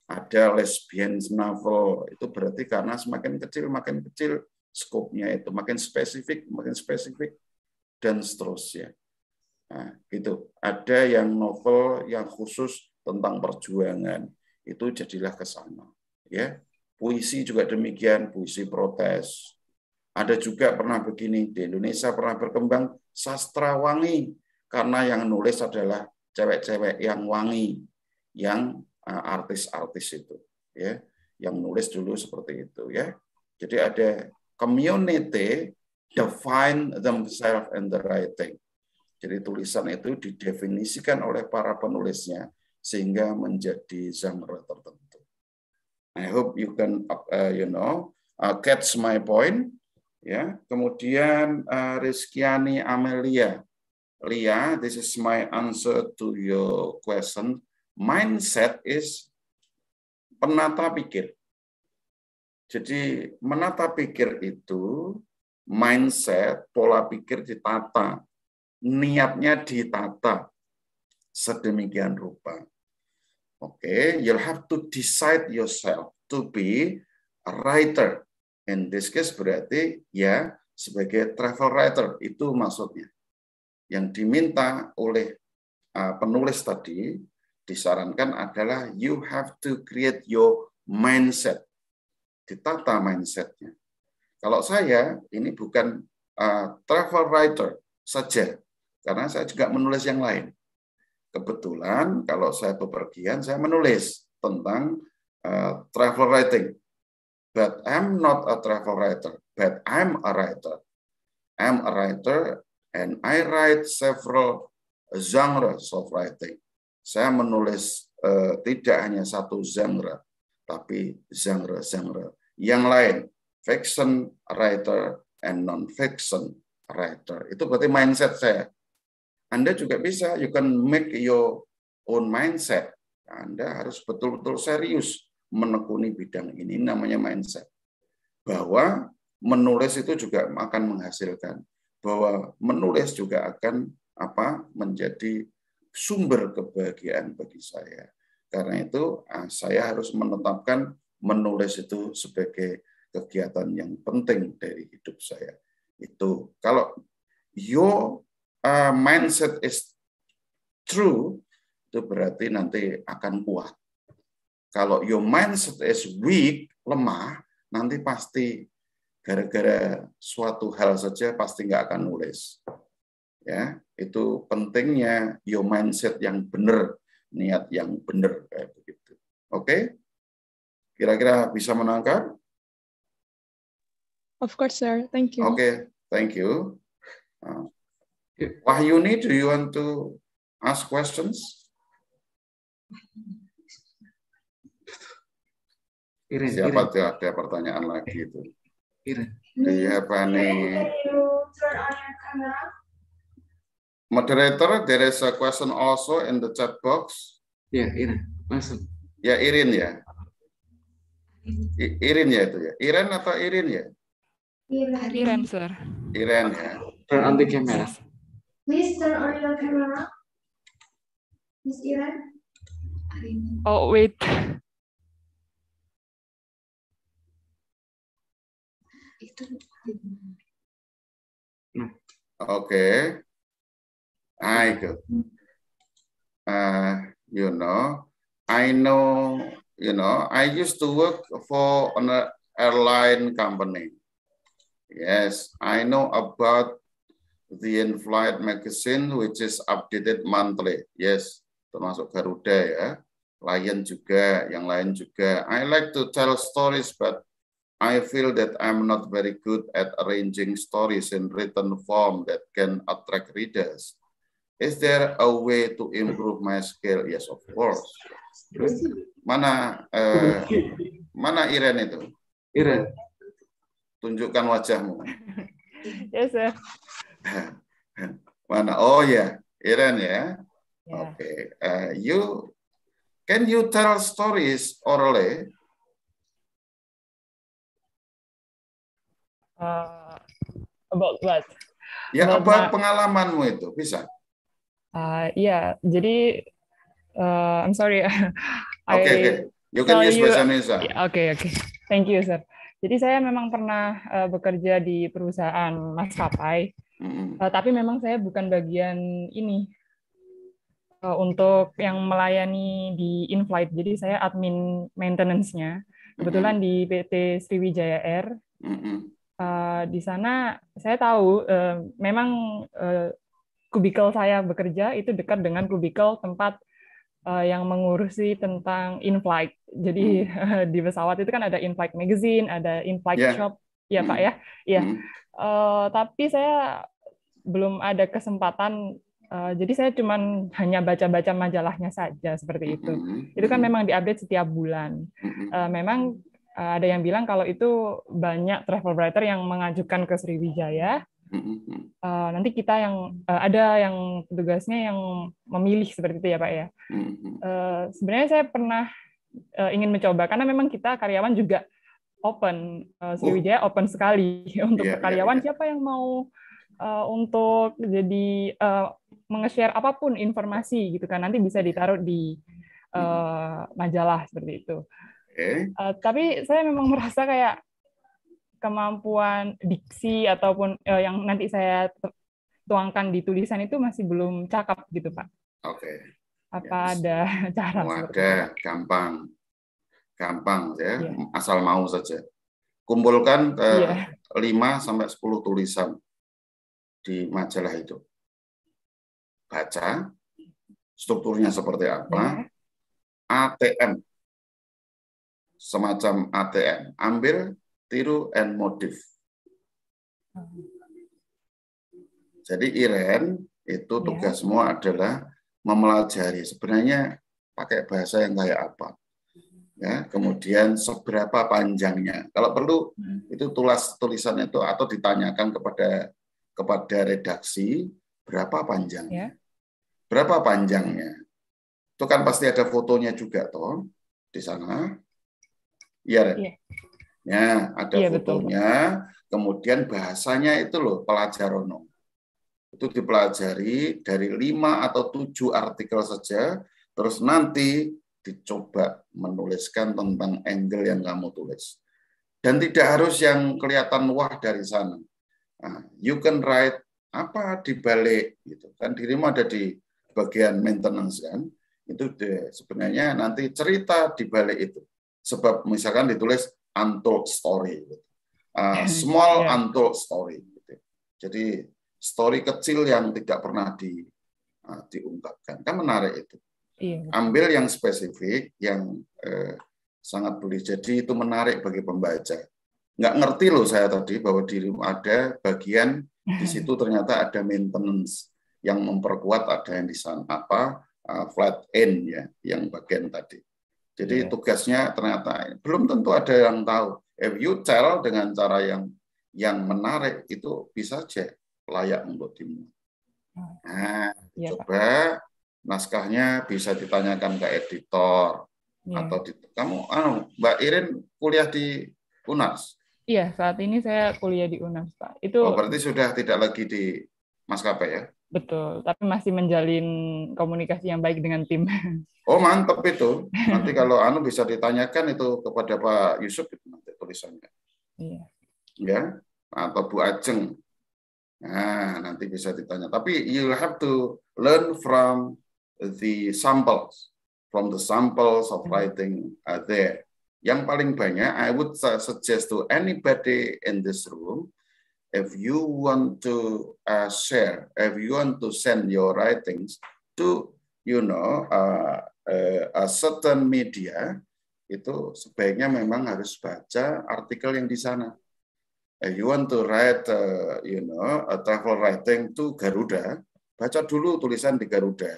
Ada lesbian novel, itu berarti karena semakin kecil makin kecil skopnya itu, makin spesifik makin spesifik dan seterusnya. Nah, gitu. Ada yang novel yang khusus tentang perjuangan, itu jadilah ke sana, ya. Puisi juga demikian, puisi protes. Ada juga pernah begini di Indonesia pernah berkembang sastra wangi karena yang nulis adalah cewek-cewek yang wangi, yang uh, artis-artis itu, ya, yang nulis dulu seperti itu, ya. Jadi ada community define themselves in the writing. Jadi tulisan itu didefinisikan oleh para penulisnya sehingga menjadi genre tertentu. I hope you can, uh, you know, uh, catch my point. Ya, kemudian uh, Rizkyani Amelia Lia, this is my answer to your question. Mindset is penata pikir. Jadi menata pikir itu mindset, pola pikir ditata, niatnya ditata sedemikian rupa. Oke, okay, you'll have to decide yourself to be a writer. In this case berarti ya sebagai travel writer itu maksudnya yang diminta oleh uh, penulis tadi disarankan adalah you have to create your mindset. Ditata mindsetnya. Kalau saya ini bukan uh, travel writer saja, karena saya juga menulis yang lain. Kebetulan kalau saya bepergian, saya menulis tentang uh, travel writing. But I'm not a travel writer, but I'm a writer. I'm a writer And I write several genres of writing. Saya menulis uh, tidak hanya satu genre, tapi genre-genre yang lain. Fiction writer and non-fiction writer. Itu berarti mindset saya. Anda juga bisa, you can make your own mindset. Anda harus betul-betul serius menekuni bidang ini, namanya mindset. Bahwa menulis itu juga akan menghasilkan bahwa menulis juga akan apa menjadi sumber kebahagiaan bagi saya. Karena itu ah, saya harus menetapkan menulis itu sebagai kegiatan yang penting dari hidup saya. Itu kalau your uh, mindset is true itu berarti nanti akan kuat. Kalau your mindset is weak, lemah, nanti pasti gara-gara suatu hal saja pasti nggak akan nulis. Ya, itu pentingnya your mindset yang benar, niat yang benar kayak begitu. Oke? Kira-kira bisa menangkap? Of course, sir. Thank you. Oke, okay, thank you. Uh, Wahyuni, do you want to ask questions? Siapa ada pertanyaan lagi itu? You turn on your camera? moderator? There is a question also in the chat box. Ya, Iren. Masuk. Ya Irin ya. I- Irin ya itu ya. Iren atau Irin ya? Iren, sir. Iren ya. Turn on the camera. Please turn on your camera. Miss Iren. Oh, wait. Okay. I go. Uh, you know, I know, you know, I used to work for an airline company. Yes, I know about the in-flight magazine which is updated monthly. Yes, termasuk Garuda ya. Lion juga, yang lain juga. I like to tell stories but I feel that I'm not very good at arranging stories in written form that can attract readers. Is there a way to improve my skill? Yes, of course. Mana eh, mana Iren itu? Iren. Tunjukkan wajahmu. Yes, sir. Mana? Oh ya, Iren ya. Oke. Eh, you can you tell stories orally? Uh, about what? Ya, About apa my- pengalamanmu itu? Bisa. Uh, yeah, jadi uh, I'm sorry. Oke, oke. You can use you- bahasa Indonesia. Ya, Oke, oke. Thank you, sir. Jadi saya memang pernah uh, bekerja di perusahaan maskapai, uh, tapi memang saya bukan bagian ini uh, untuk yang melayani di in-flight. Jadi saya admin maintenance-nya. Kebetulan di PT Sriwijaya Air. Uh, di sana saya tahu uh, memang uh, kubikel saya bekerja itu dekat dengan kubikel tempat uh, yang mengurusi tentang in-flight. Jadi di pesawat itu kan ada in-flight magazine, ada in-flight Yeah. shop, ya Pak ya, iya. Uh, tapi saya belum ada kesempatan. uh, jadi saya cuman hanya baca-baca majalahnya saja seperti itu. Itu kan memang diupdate setiap bulan. Uh, memang ada yang bilang kalau itu banyak travel writer yang mengajukan ke Sriwijaya. Uh, nanti kita yang uh, ada yang tugasnya yang memilih seperti itu ya Pak ya. Eh, sebenarnya saya pernah eh, ingin mencoba karena memang kita karyawan juga open Eh, Sriwijaya open sekali untuk Iya, iya, karyawan siapa yang mau eh, untuk jadi eh, menge-share apa pun informasi gitu kan nanti bisa ditaruh di eh, majalah seperti itu. Oke. Eh, tapi saya memang merasa kayak kemampuan diksi ataupun eh, yang nanti saya tu- tuangkan di tulisan itu masih belum cakap gitu Pak. Oke. Apa ada cara Oh, ada, gampang. Gampang ya, Iya. asal mau saja. Kumpulkan eh, Iya. 5 sampai 10 tulisan di majalah itu. Baca strukturnya seperti apa. ATM. Semacam ATM. Ambil, tiru, and modif. Jadi Iren itu tugasmu adalah mempelajari sebenarnya pakai bahasa yang kayak apa. Ya, kemudian seberapa panjangnya. Kalau perlu itu tulis tulisan itu atau ditanyakan kepada kepada redaksi berapa panjangnya. Berapa panjangnya? Itu kan pasti ada fotonya juga toh di sana. Iya, Ren? Ya, ada Iya, betul, fotonya. Kemudian bahasanya itu loh pelajarono. Itu dipelajari dari lima atau tujuh artikel saja, terus nanti dicoba menuliskan tentang angle yang kamu tulis. Dan tidak harus yang kelihatan wah dari sana. Nah, you can write apa di balik gitu kan dirimu ada di bagian maintenance kan itu deh, sebenarnya nanti cerita di balik itu sebab misalkan ditulis untold story gitu. Uh, small Yeah. untold story gitu. jadi story kecil yang tidak pernah di uh, diungkapkan kan menarik itu Iya. ambil yang spesifik yang eh, sangat boleh jadi itu menarik bagi pembaca nggak ngerti loh saya tadi bahwa dirimu ada bagian di situ ternyata ada maintenance yang memperkuat ada yang di sana apa uh, flat end ya yang bagian tadi jadi tugasnya ternyata belum tentu ada yang tahu If you tell dengan cara yang yang menarik itu bisa aja layak untuk dimuat. Nah, ya, coba Pak. naskahnya bisa ditanyakan ke editor ya. atau di, kamu anu Mbak Irin kuliah di UNAS. Iya, saat ini saya kuliah di UNAS, Pak. Itu Oh, berarti sudah tidak lagi di maskapai ya? Betul, tapi masih menjalin komunikasi yang baik dengan tim. Oh, mantap itu. Nanti kalau anu bisa ditanyakan itu kepada Pak Yusuf itu nanti tulisannya. Iya. Ya, atau Bu Ajeng. Nah, nanti bisa ditanya. Tapi you have to learn from the samples, from the samples of writing are there. Yang paling banyak, I would suggest to anybody in this room, if you want to uh, share, if you want to send your writings to, you know, uh, uh, a certain media, itu sebaiknya memang harus baca artikel yang di sana. If you want to write, uh, you know, a travel writing to Garuda, baca dulu tulisan di Garuda.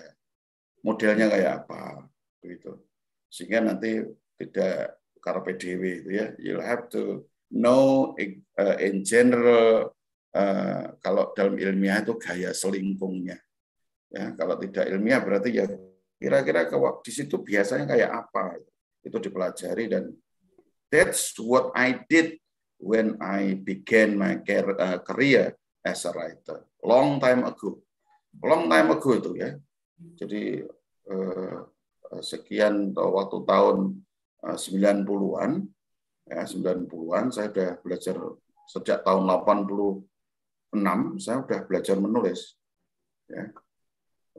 Modelnya kayak apa, gitu. Sehingga nanti tidak karpe dewi itu ya. You have to know in general uh, kalau dalam ilmiah itu gaya selingkungnya. Ya, kalau tidak ilmiah berarti ya kira-kira di situ biasanya kayak apa? Itu dipelajari dan that's what I did when I began my uh, career as a writer. Long time ago. Long time ago itu ya. Jadi uh, sekian waktu tahun 90-an ya 90-an saya sudah belajar sejak tahun 86 saya sudah belajar menulis ya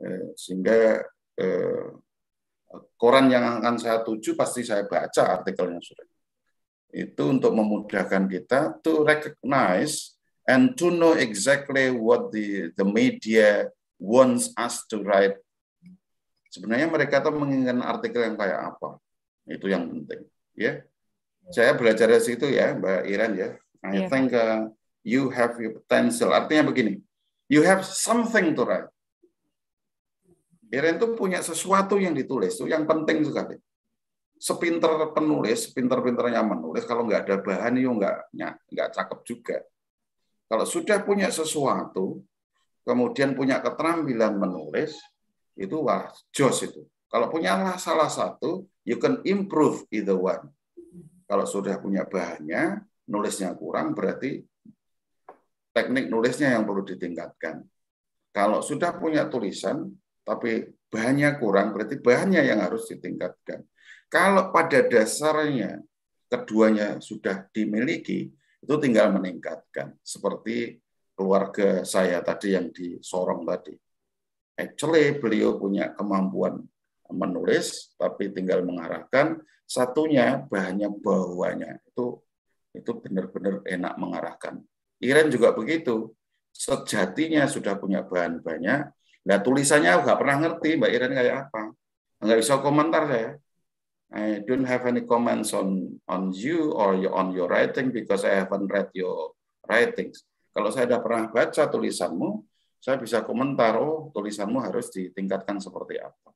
eh, sehingga eh, koran yang akan saya tuju pasti saya baca artikelnya sudah itu untuk memudahkan kita to recognize and to know exactly what the the media wants us to write sebenarnya mereka tuh menginginkan artikel yang kayak apa itu yang penting. Ya, saya belajar dari situ ya, Mbak Iran ya. I yeah. think uh, you have your potential. Artinya begini, you have something to write. Iran itu punya sesuatu yang ditulis, itu yang penting sekali. Sepinter penulis, pinter-pinternya menulis, kalau nggak ada bahan, itu nggak nggak cakep juga. Kalau sudah punya sesuatu, kemudian punya keterampilan menulis, itu wah jos itu. Kalau punya salah satu, you can improve either one. Kalau sudah punya bahannya, nulisnya kurang, berarti teknik nulisnya yang perlu ditingkatkan. Kalau sudah punya tulisan, tapi bahannya kurang, berarti bahannya yang harus ditingkatkan. Kalau pada dasarnya keduanya sudah dimiliki, itu tinggal meningkatkan. Seperti keluarga saya tadi yang di Sorong tadi. Actually, beliau punya kemampuan menulis tapi tinggal mengarahkan satunya bahannya bawahnya itu itu benar-benar enak mengarahkan Iren juga begitu sejatinya sudah punya bahan banyak nah tulisannya nggak pernah ngerti Mbak Iren kayak apa nggak bisa komentar saya I don't have any comments on on you or on your writing because I haven't read your writings. Kalau saya tidak pernah baca tulisanmu, saya bisa komentar, oh tulisanmu harus ditingkatkan seperti apa.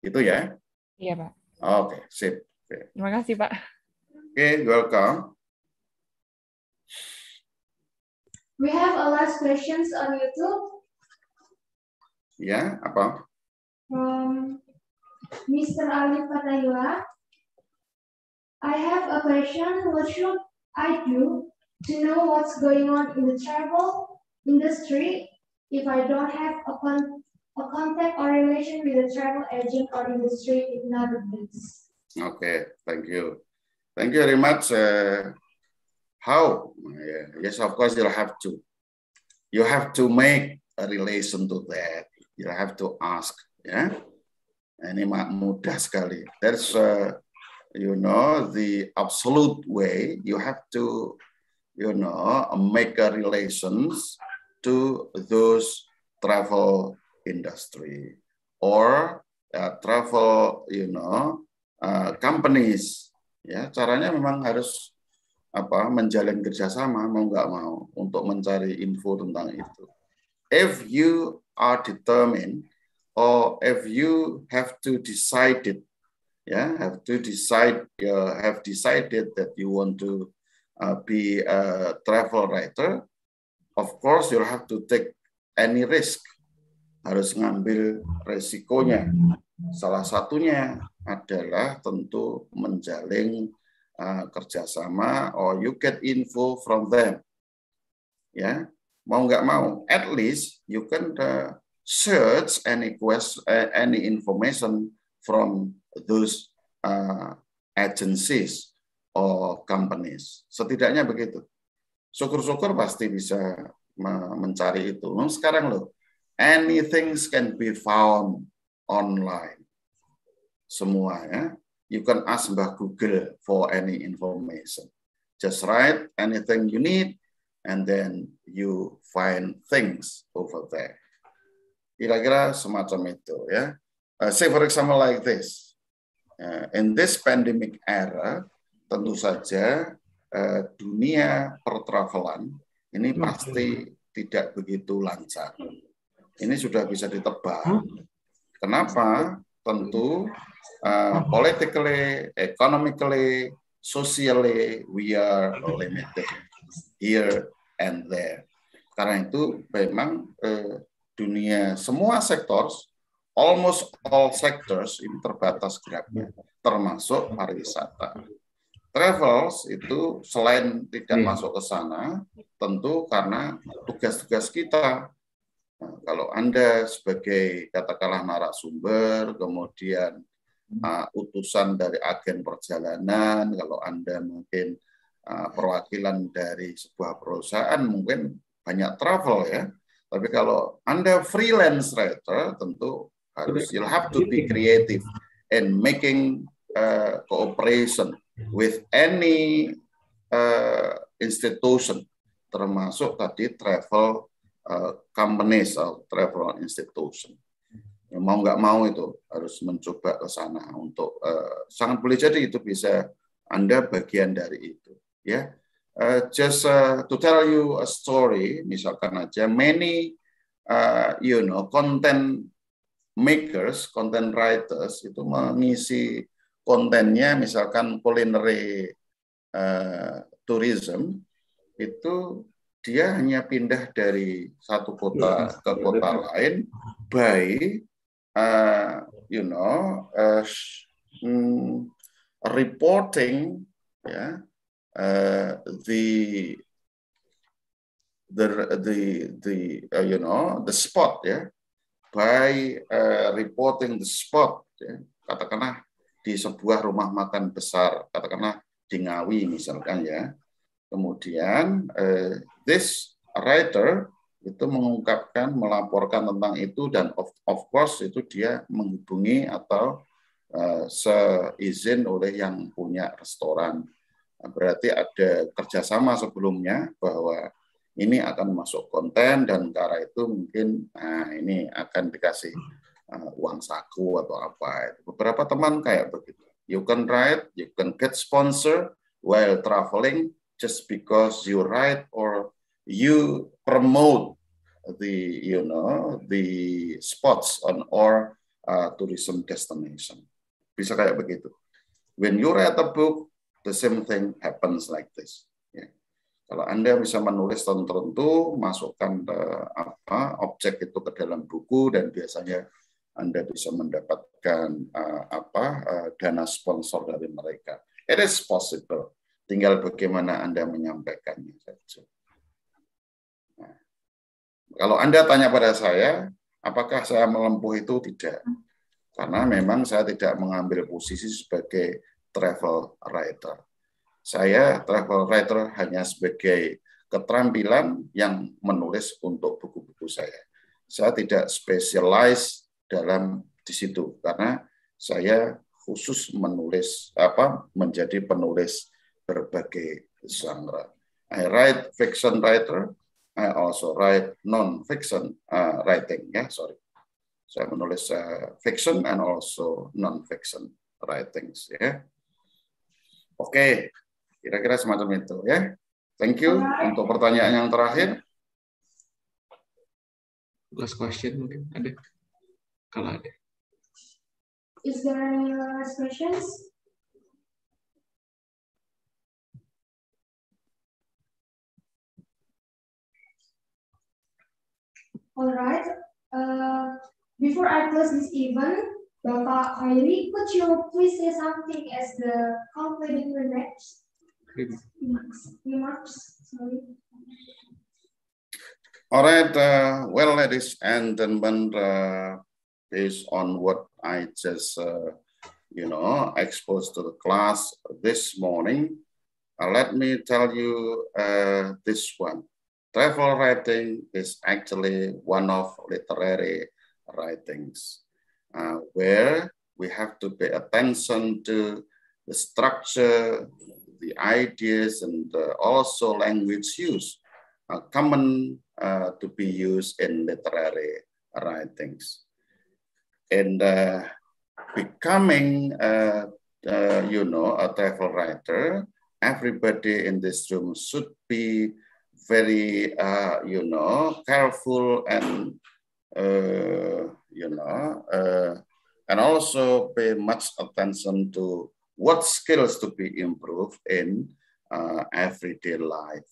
Itu ya? Iya, Pak. Oke, okay, sip. Okay. Terima kasih, Pak. Oke, okay, welcome. We have a last questions on YouTube. Yeah, apa? From Mr. Ali Fatayula. I have a question. What should I do to know what's going on in the travel industry if I don't have a con a contact or relation with a travel agent or industry in another place. Okay, thank you. Thank you very much. Uh, how? Yes, of course, you'll have to. You have to make a relation to that. You have to ask. Ya, ini mudah sekali. That's uh, you know the absolute way. You have to, you know, make a relations to those travel industry or uh, travel, you know, uh, companies. Ya, caranya memang harus apa menjalin kerjasama mau nggak mau untuk mencari info tentang itu. If you are determined or if you have to decide it, ya, yeah, have to decide, uh, have decided that you want to uh, be a travel writer, of course you'll have to take any risk. Harus ngambil resikonya. Salah satunya adalah tentu menjalin uh, kerjasama or you get info from them. Ya, mau nggak mau, at least you can uh, search any quest, uh, any information from those uh, agencies or companies. Setidaknya begitu. Syukur-syukur pasti bisa mencari itu. Sekarang loh, anything can be found online. Semua ya. You can ask Mbah Google for any information. Just write anything you need, and then you find things over there. Kira-kira semacam itu ya. Uh, say for example like this. Uh, in this pandemic era, tentu saja uh, dunia pertravelan ini pasti tidak begitu lancar. Ini sudah bisa ditebak. Kenapa? Tentu uh, politically, economically, socially, we are limited here and there. Karena itu memang uh, dunia semua sektor, almost all sectors ini terbatas geraknya, termasuk pariwisata. Travels itu selain tidak hmm. masuk ke sana, tentu karena tugas-tugas kita. Nah, kalau Anda sebagai katakanlah narasumber, kemudian uh, utusan dari agen perjalanan, kalau Anda mungkin uh, perwakilan dari sebuah perusahaan, mungkin banyak travel ya. Tapi kalau Anda freelance writer, tentu harus you'll have to be creative in making uh, cooperation with any uh, institution, termasuk tadi travel uh, companies atau travel institution. Ya, mau nggak mau itu harus mencoba ke sana untuk uh, sangat boleh jadi itu bisa Anda bagian dari itu. Ya, uh, just uh, to tell you a story, misalkan aja many uh, you know content makers, content writers itu mengisi kontennya misalkan culinary uh, tourism itu dia hanya pindah dari satu kota ke kota lain by uh, you know uh, reporting ya uh, the the the the uh, you know the spot ya by uh, reporting the spot ya. Katakanlah di sebuah rumah makan besar katakanlah di Ngawi misalkan ya kemudian uh, this writer itu mengungkapkan melaporkan tentang itu dan of, of course itu dia menghubungi atau uh, seizin oleh yang punya restoran Nah, berarti ada kerjasama sebelumnya bahwa ini akan masuk konten dan karena itu mungkin nah ini akan dikasih uh, uang saku atau apa. Beberapa teman kayak begitu. You can write, you can get sponsor while traveling just because you write or you promote the you know the spots on or uh, tourism destination. Bisa kayak begitu. When you write a book, the same thing happens like this. Ya. Kalau Anda bisa menulis tertentu, masukkan uh, apa objek itu ke dalam buku dan biasanya Anda bisa mendapatkan uh, apa uh, dana sponsor dari mereka. It is possible. Tinggal bagaimana Anda menyampaikannya saja. Nah, kalau Anda tanya pada saya, apakah saya melempuh itu? Tidak. Karena memang saya tidak mengambil posisi sebagai travel writer. Saya travel writer hanya sebagai keterampilan yang menulis untuk buku-buku saya. Saya tidak spesialis dalam di situ karena saya khusus menulis apa menjadi penulis berbagai genre. I write fiction writer, I also write non-fiction uh, writing ya, sorry. Saya menulis uh, fiction and also non-fiction writings ya. Oke, kira-kira semacam itu ya. Thank you untuk pertanyaan yang terakhir. Last question mungkin ada. Kalau ada. Is there any last questions? All right. Uh, before I close this event, Bapak Khairi, could you please say something as the concluding remarks? Remarks. Remarks. Sorry. All right. Uh, well, ladies and gentlemen, uh, based on what I just, uh, you know, exposed to the class this morning, uh, let me tell you uh, this one. Travel writing is actually one of literary writings uh, where we have to pay attention to the structure, the ideas, and uh, also language use, uh, common uh, to be used in literary writings. And uh, becoming, uh, you know, a travel writer, everybody in this room should be very, you know, careful and uh, you know, uh, and also pay much attention to what skills to be improved in uh, everyday life.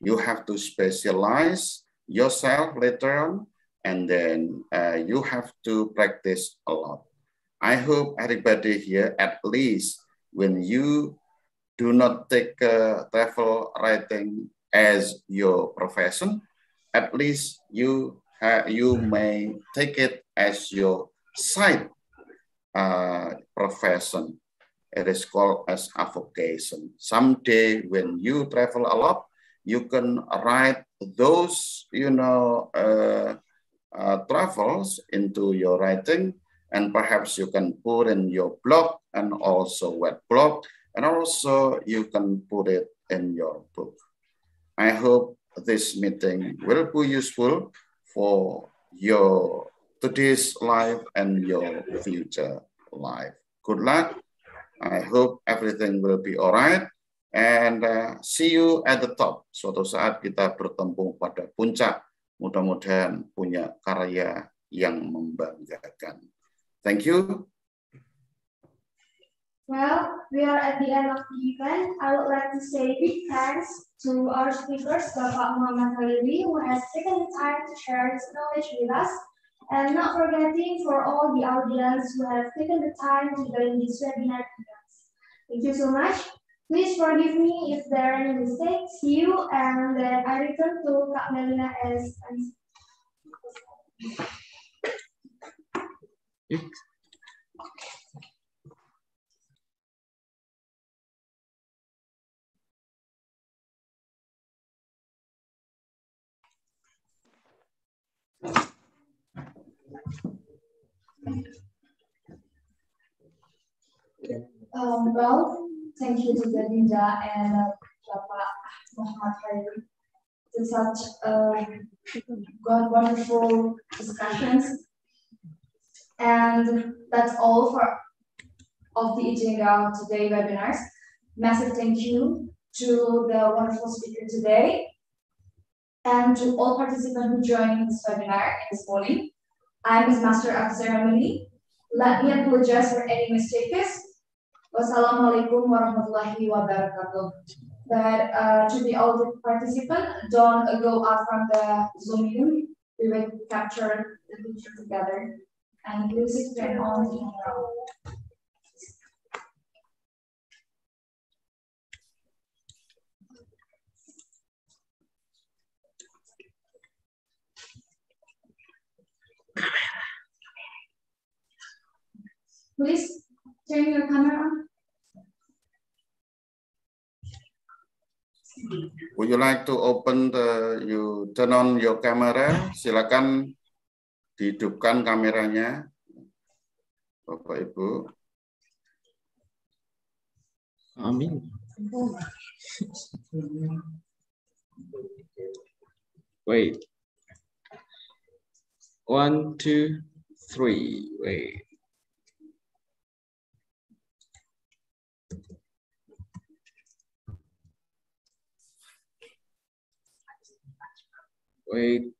You have to specialize yourself later on, and then uh, you have to practice a lot. I hope everybody here, at least when you do not take uh, travel writing as your profession, at least you uh, you may take it as your side uh, profession. It is called as avocation. Someday when you travel a lot, you can write those, you know, uh, uh, travels into your writing and perhaps you can put in your blog and also web blog and also you can put it in your book. I hope this meeting will be useful for your today's life and your future life. Good luck. I hope everything will be alright. And uh, see you at the top. Suatu saat kita bertemu pada puncak. Mudah-mudahan punya karya yang membanggakan. Thank you. Well, we are at the end of the event. I would like to say big thanks to our speakers, Bapak Muhammad Khalili, who has taken the time to share his knowledge with us, and not forgetting for all the audience who have taken the time to join this webinar event. Thank you so much. Please forgive me if there are any mistakes. You, and then I return to Kak Melina as. Um, well, thank you to Belinda and uh, Bapak Muhammad for such uh, wonderful discussions. And that's all for of the agenda of today webinars. Massive thank you to the wonderful speaker today and to all participants who joined this webinar this morning. I'm his master of ceremony. Let me apologize for any mistakes. Wassalamualaikum warahmatullahi wabarakatuh. That uh, to the all the participants, don't go out from the Zoom meeting. We will capture the picture together. And please turn on the camera. Please turn your camera on. Would you like to open the, you turn on your camera? Silakan dihidupkan kameranya. Bapak Ibu. Amin. Wait. One, two, three. Wait. Wait.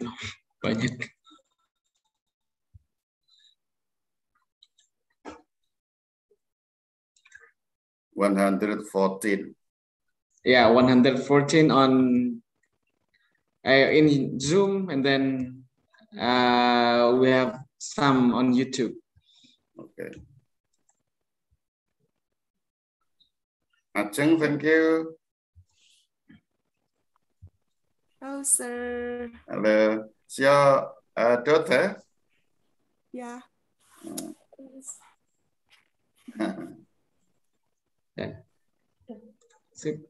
No. 114. Yeah, 114 on uh, in Zoom, and then uh, we have some on YouTube. Okay. Acheng, thank you. Hello, sir. Hello. It's your uh, daughter? Eh? Yeah. Uh. Yeah. Sip.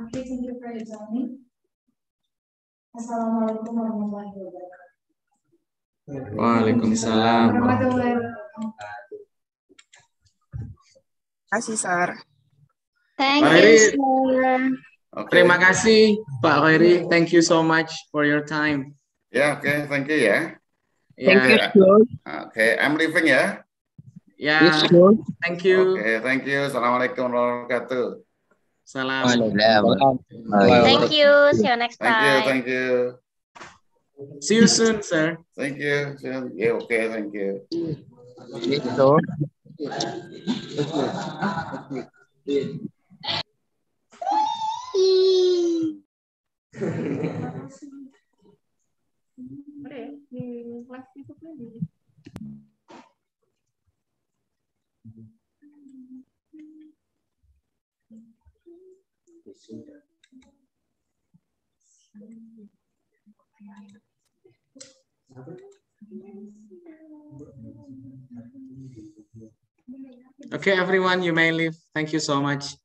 Okay, thank you for joining. Assalamualaikum warahmatullahi wabarakatuh. Waalaikumsalam. Warahmatullahi wabarakatuh. kasih, sir. Thank Pak you, sir. terima kasih Pak Khairi. Thank you so much for your time. Ya, oke, thank you ya. Thank you, Oke, I'm leaving ya. Ya, thank you. Oke, thank you. Assalamualaikum warahmatullahi wabarakatuh. Salam. Thank you. See you next Thank you, time. thank you. See you soon, sir. Thank you. Yeah, okay, thank you. Okay, everyone, you may leave. Thank you so much.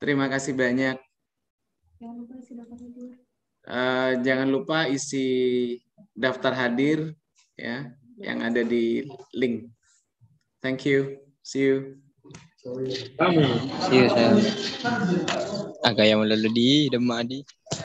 Terima kasih banyak. Eh, jangan lupa isi daftar hadir ya yang ada di link. Thank you. See you. See you, sir. Agak yang lalu di demak di.